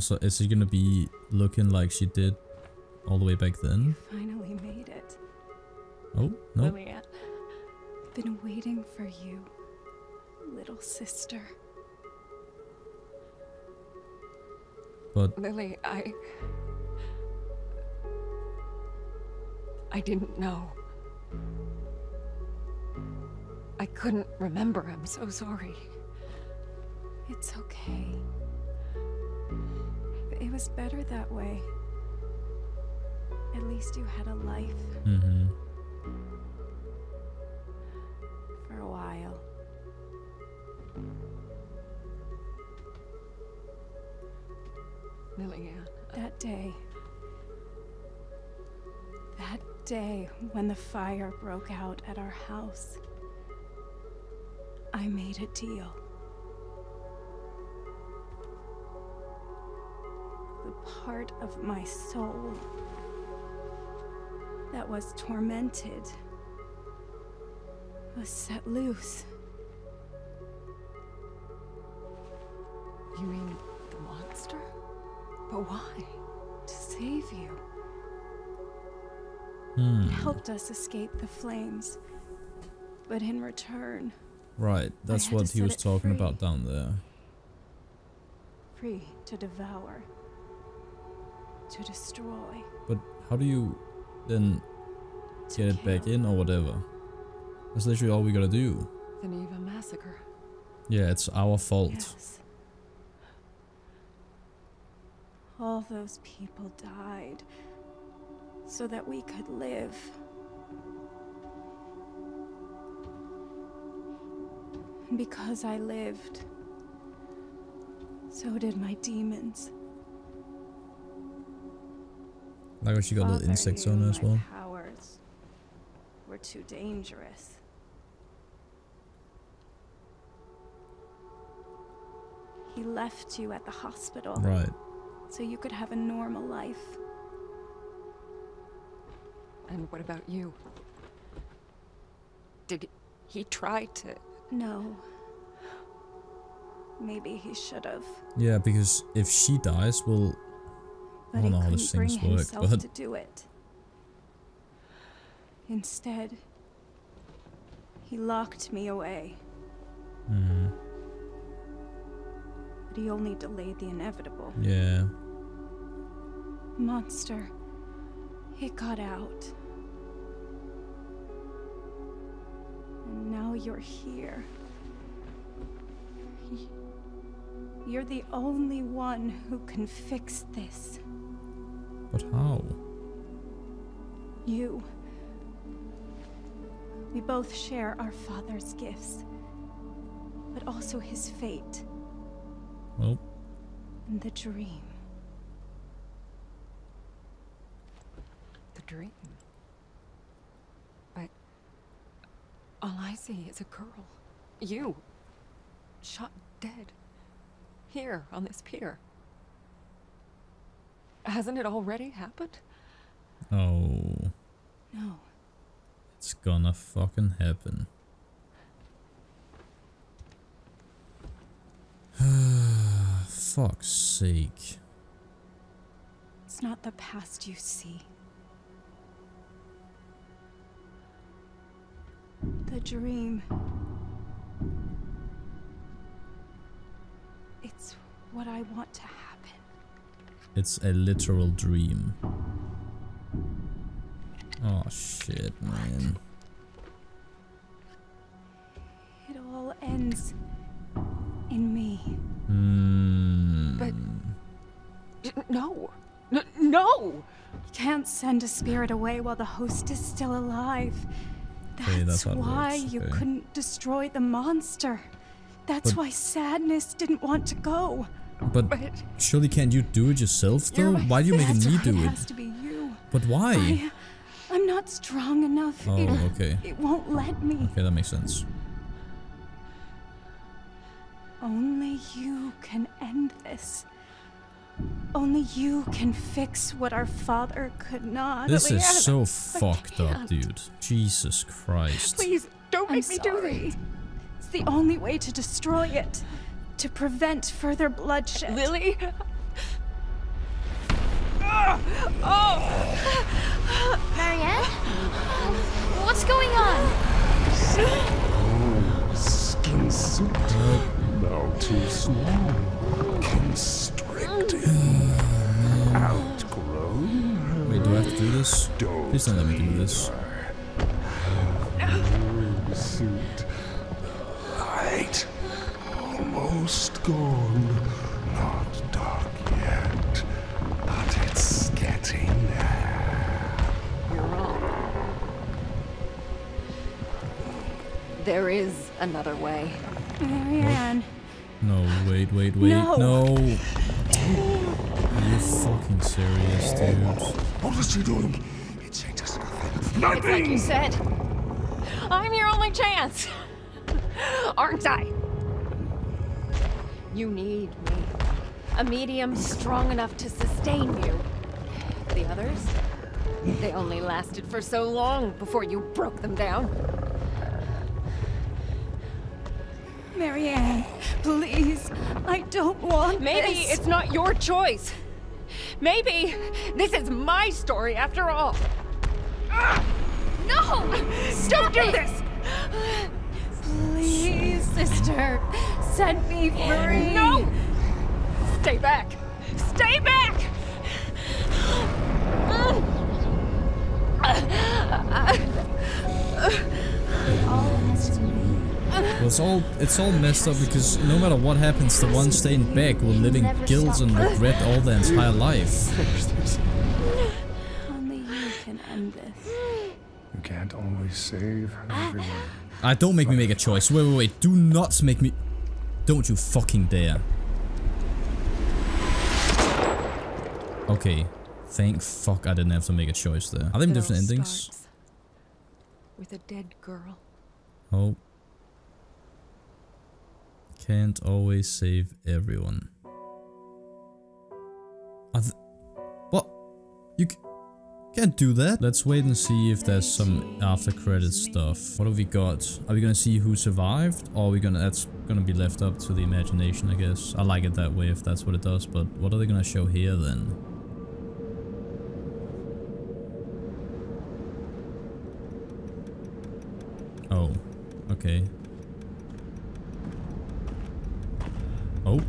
So is she gonna be looking like she did all the way back then? You Finally made it. Oh, no. Lillian. Been waiting for you, little sister. But Lily, I. I didn't know. I couldn't remember. I'm so sorry. It's okay was better that way. At least you had a life. Mm-hmm. For a while. Lillian. That day. That day when the fire broke out at our house. I made a deal. Part of my soul that was tormented was set loose. You mean the monster? But why? To save you. Hmm. It helped us escape the flames. But in return, Right, that's what he was talking free. about down there. free to devour, to destroy. But how do you then get it back in or whatever? That's literally all we gotta do. The Niwa massacre. Yeah, it's our fault. Yes. All those people died so that we could live. And because I lived, so did my demons. Like how she got little Father insects on her as well. Powers were too dangerous. He left you at the hospital. Right. So you could have a normal life. And what about you? Did he try to... No. Maybe he should have. Yeah, because if she dies, well, I But he couldn't bring things work, himself but to do it. Instead, he locked me away. Mhm. But he only delayed the inevitable. yeah. Monster. It got out. And now you're here. [laughs] You're the only one who can fix this. But how? You. We both share our father's gifts, but also his fate Well, and the dream. The dream. But... All I see is a girl. You. Shot dead. Here, on this pier. Hasn't it already happened? oh, No. it's gonna fucking happen. [sighs] Fuck's sake. It's not the past you see. The dream. It's what I want to happen. It's a literal dream. Oh shit, man. It all ends in me. Hmm. But... No! N no! You can't send a spirit away while the host is still alive. That's, Okay, that's why works, you okay. couldn't destroy the monster. That's But- why Sadness didn't want to go. But surely can't you do it yourself though? You're Why do you make That's me do it it? has to be you. But why? I, I'm not strong enough. Oh, it, okay. It won't let me. Okay, that makes sense. Only you can end this. Only you can fix what our father could not. This is so fucked up, dude. Jesus Christ. Please, don't I'm make me do sorry. this! It's the only way to destroy it. To prevent further bloodshed. Lily? [laughs] Oh! Marianne? What's going on? Skin suit. Now too small. Constricted. Outgrown. Wait, do I have to do this? Please don't let me do this. Almost gone. Not dark yet. But it's getting there. You're wrong. There is another way. Marianne. No, wait, wait, wait. No. No. you fucking serious, dude? What is she doing? It changes nothing. It's like you said. I'm your only chance. [laughs] Aren't I? You need me. A medium strong enough to sustain you. The others? They only lasted for so long before you broke them down. Marianne, please. I don't want Maybe this. it's not your choice. Maybe this is my story after all. Ah! No! Don't do this! Please, sister. Set me free. No! Stay back! Stay back! Well, it's all it's all messed up because no matter what happens, the one staying back will live in guilt and regret all their entire life. Only you can end this. You can't always save everyone. Ah, don't make me make a choice. Wait, wait, wait. Do not make me... Don't you fucking dare. Okay. Thank fuck I didn't have to make a choice there. Are there different endings? With a dead girl. Oh. Can't always save everyone. Are th what? You c can't do that. Let's wait and see if there's some after credit stuff. What have we got? Are we gonna see who survived? Or are we gonna, that's gonna be left up to the imagination, I guess. I like it that way if that's what it does, but what are they gonna show here then? Oh, okay. Oh.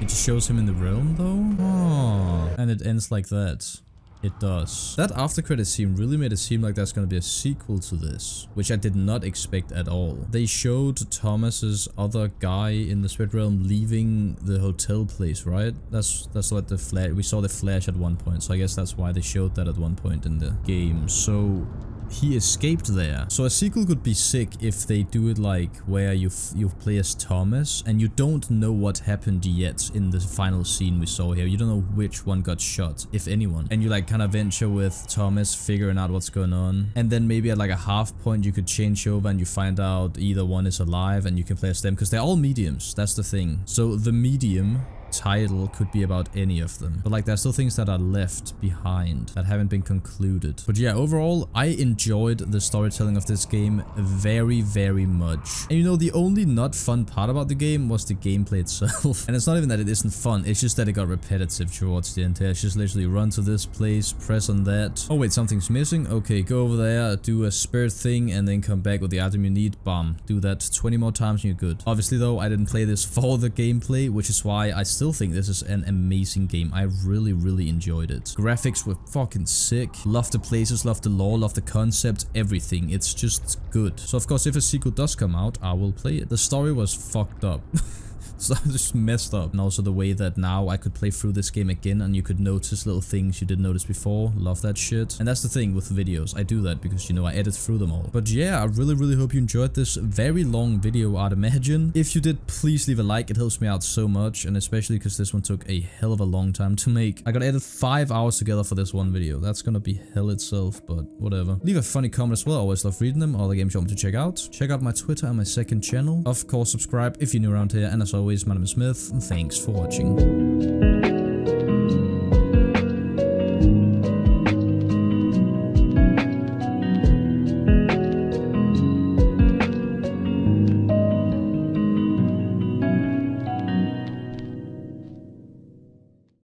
It just shows him in the realm though? Oh. And it ends like that. It does. That after credit scene really made it seem like there's gonna be a sequel to this, which I did not expect at all. They showed Thomas's other guy in the Spirit Realm leaving the hotel place, right? That's that's like the flash. We saw the flash at one point, so I guess that's why they showed that at one point in the game. So he escaped there. So a sequel could be sick if they do it like where you you play as Thomas and you don't know what happened yet in the final scene we saw here. You don't know which one got shot, if anyone. And you like kind of venture with Thomas figuring out what's going on. And then maybe at like a half point you could change over and you find out either one is alive and you can play as them because they're all mediums. That's the thing. So the medium title could be about any of them. But like there's still things that are left behind that haven't been concluded. But yeah, overall, I enjoyed the storytelling of this game very, very much. And you know, the only not fun part about the game was the gameplay [laughs] itself. and it's not even that it isn't fun, it's just that it got repetitive towards the end. It's just literally run to this place, press on that. Oh wait, something's missing? Okay, go over there, do a spirit thing, and then come back with the item you need. Bam. Do that 20 more times and you're good. Obviously though, I didn't play this for the gameplay, which is why I still think this is an amazing game. I really, really enjoyed it. Graphics were fucking sick. Love the places, love the lore, love the concept, everything. It's just good. So of course, if a sequel does come out, I will play it. The story was fucked up. [laughs] So [laughs] I'm just messed up. And also the way that now I could play through this game again and you could notice little things you didn't notice before. Love that shit. And that's the thing with videos. I do that because, you know, I edit through them all. But yeah, I really, really hope you enjoyed this very long video, I'd imagine. If you did, please leave a like. It helps me out so much. And especially because this one took a hell of a long time to make. I gotta edit five hours together for this one video. That's gonna be hell itself, but whatever. Leave a funny comment as well. I always love reading them. All the games you want me to check out. Check out my Twitter and my second channel. Of course, subscribe if you're new around here. And as always, my name is Mythy, and thanks for watching.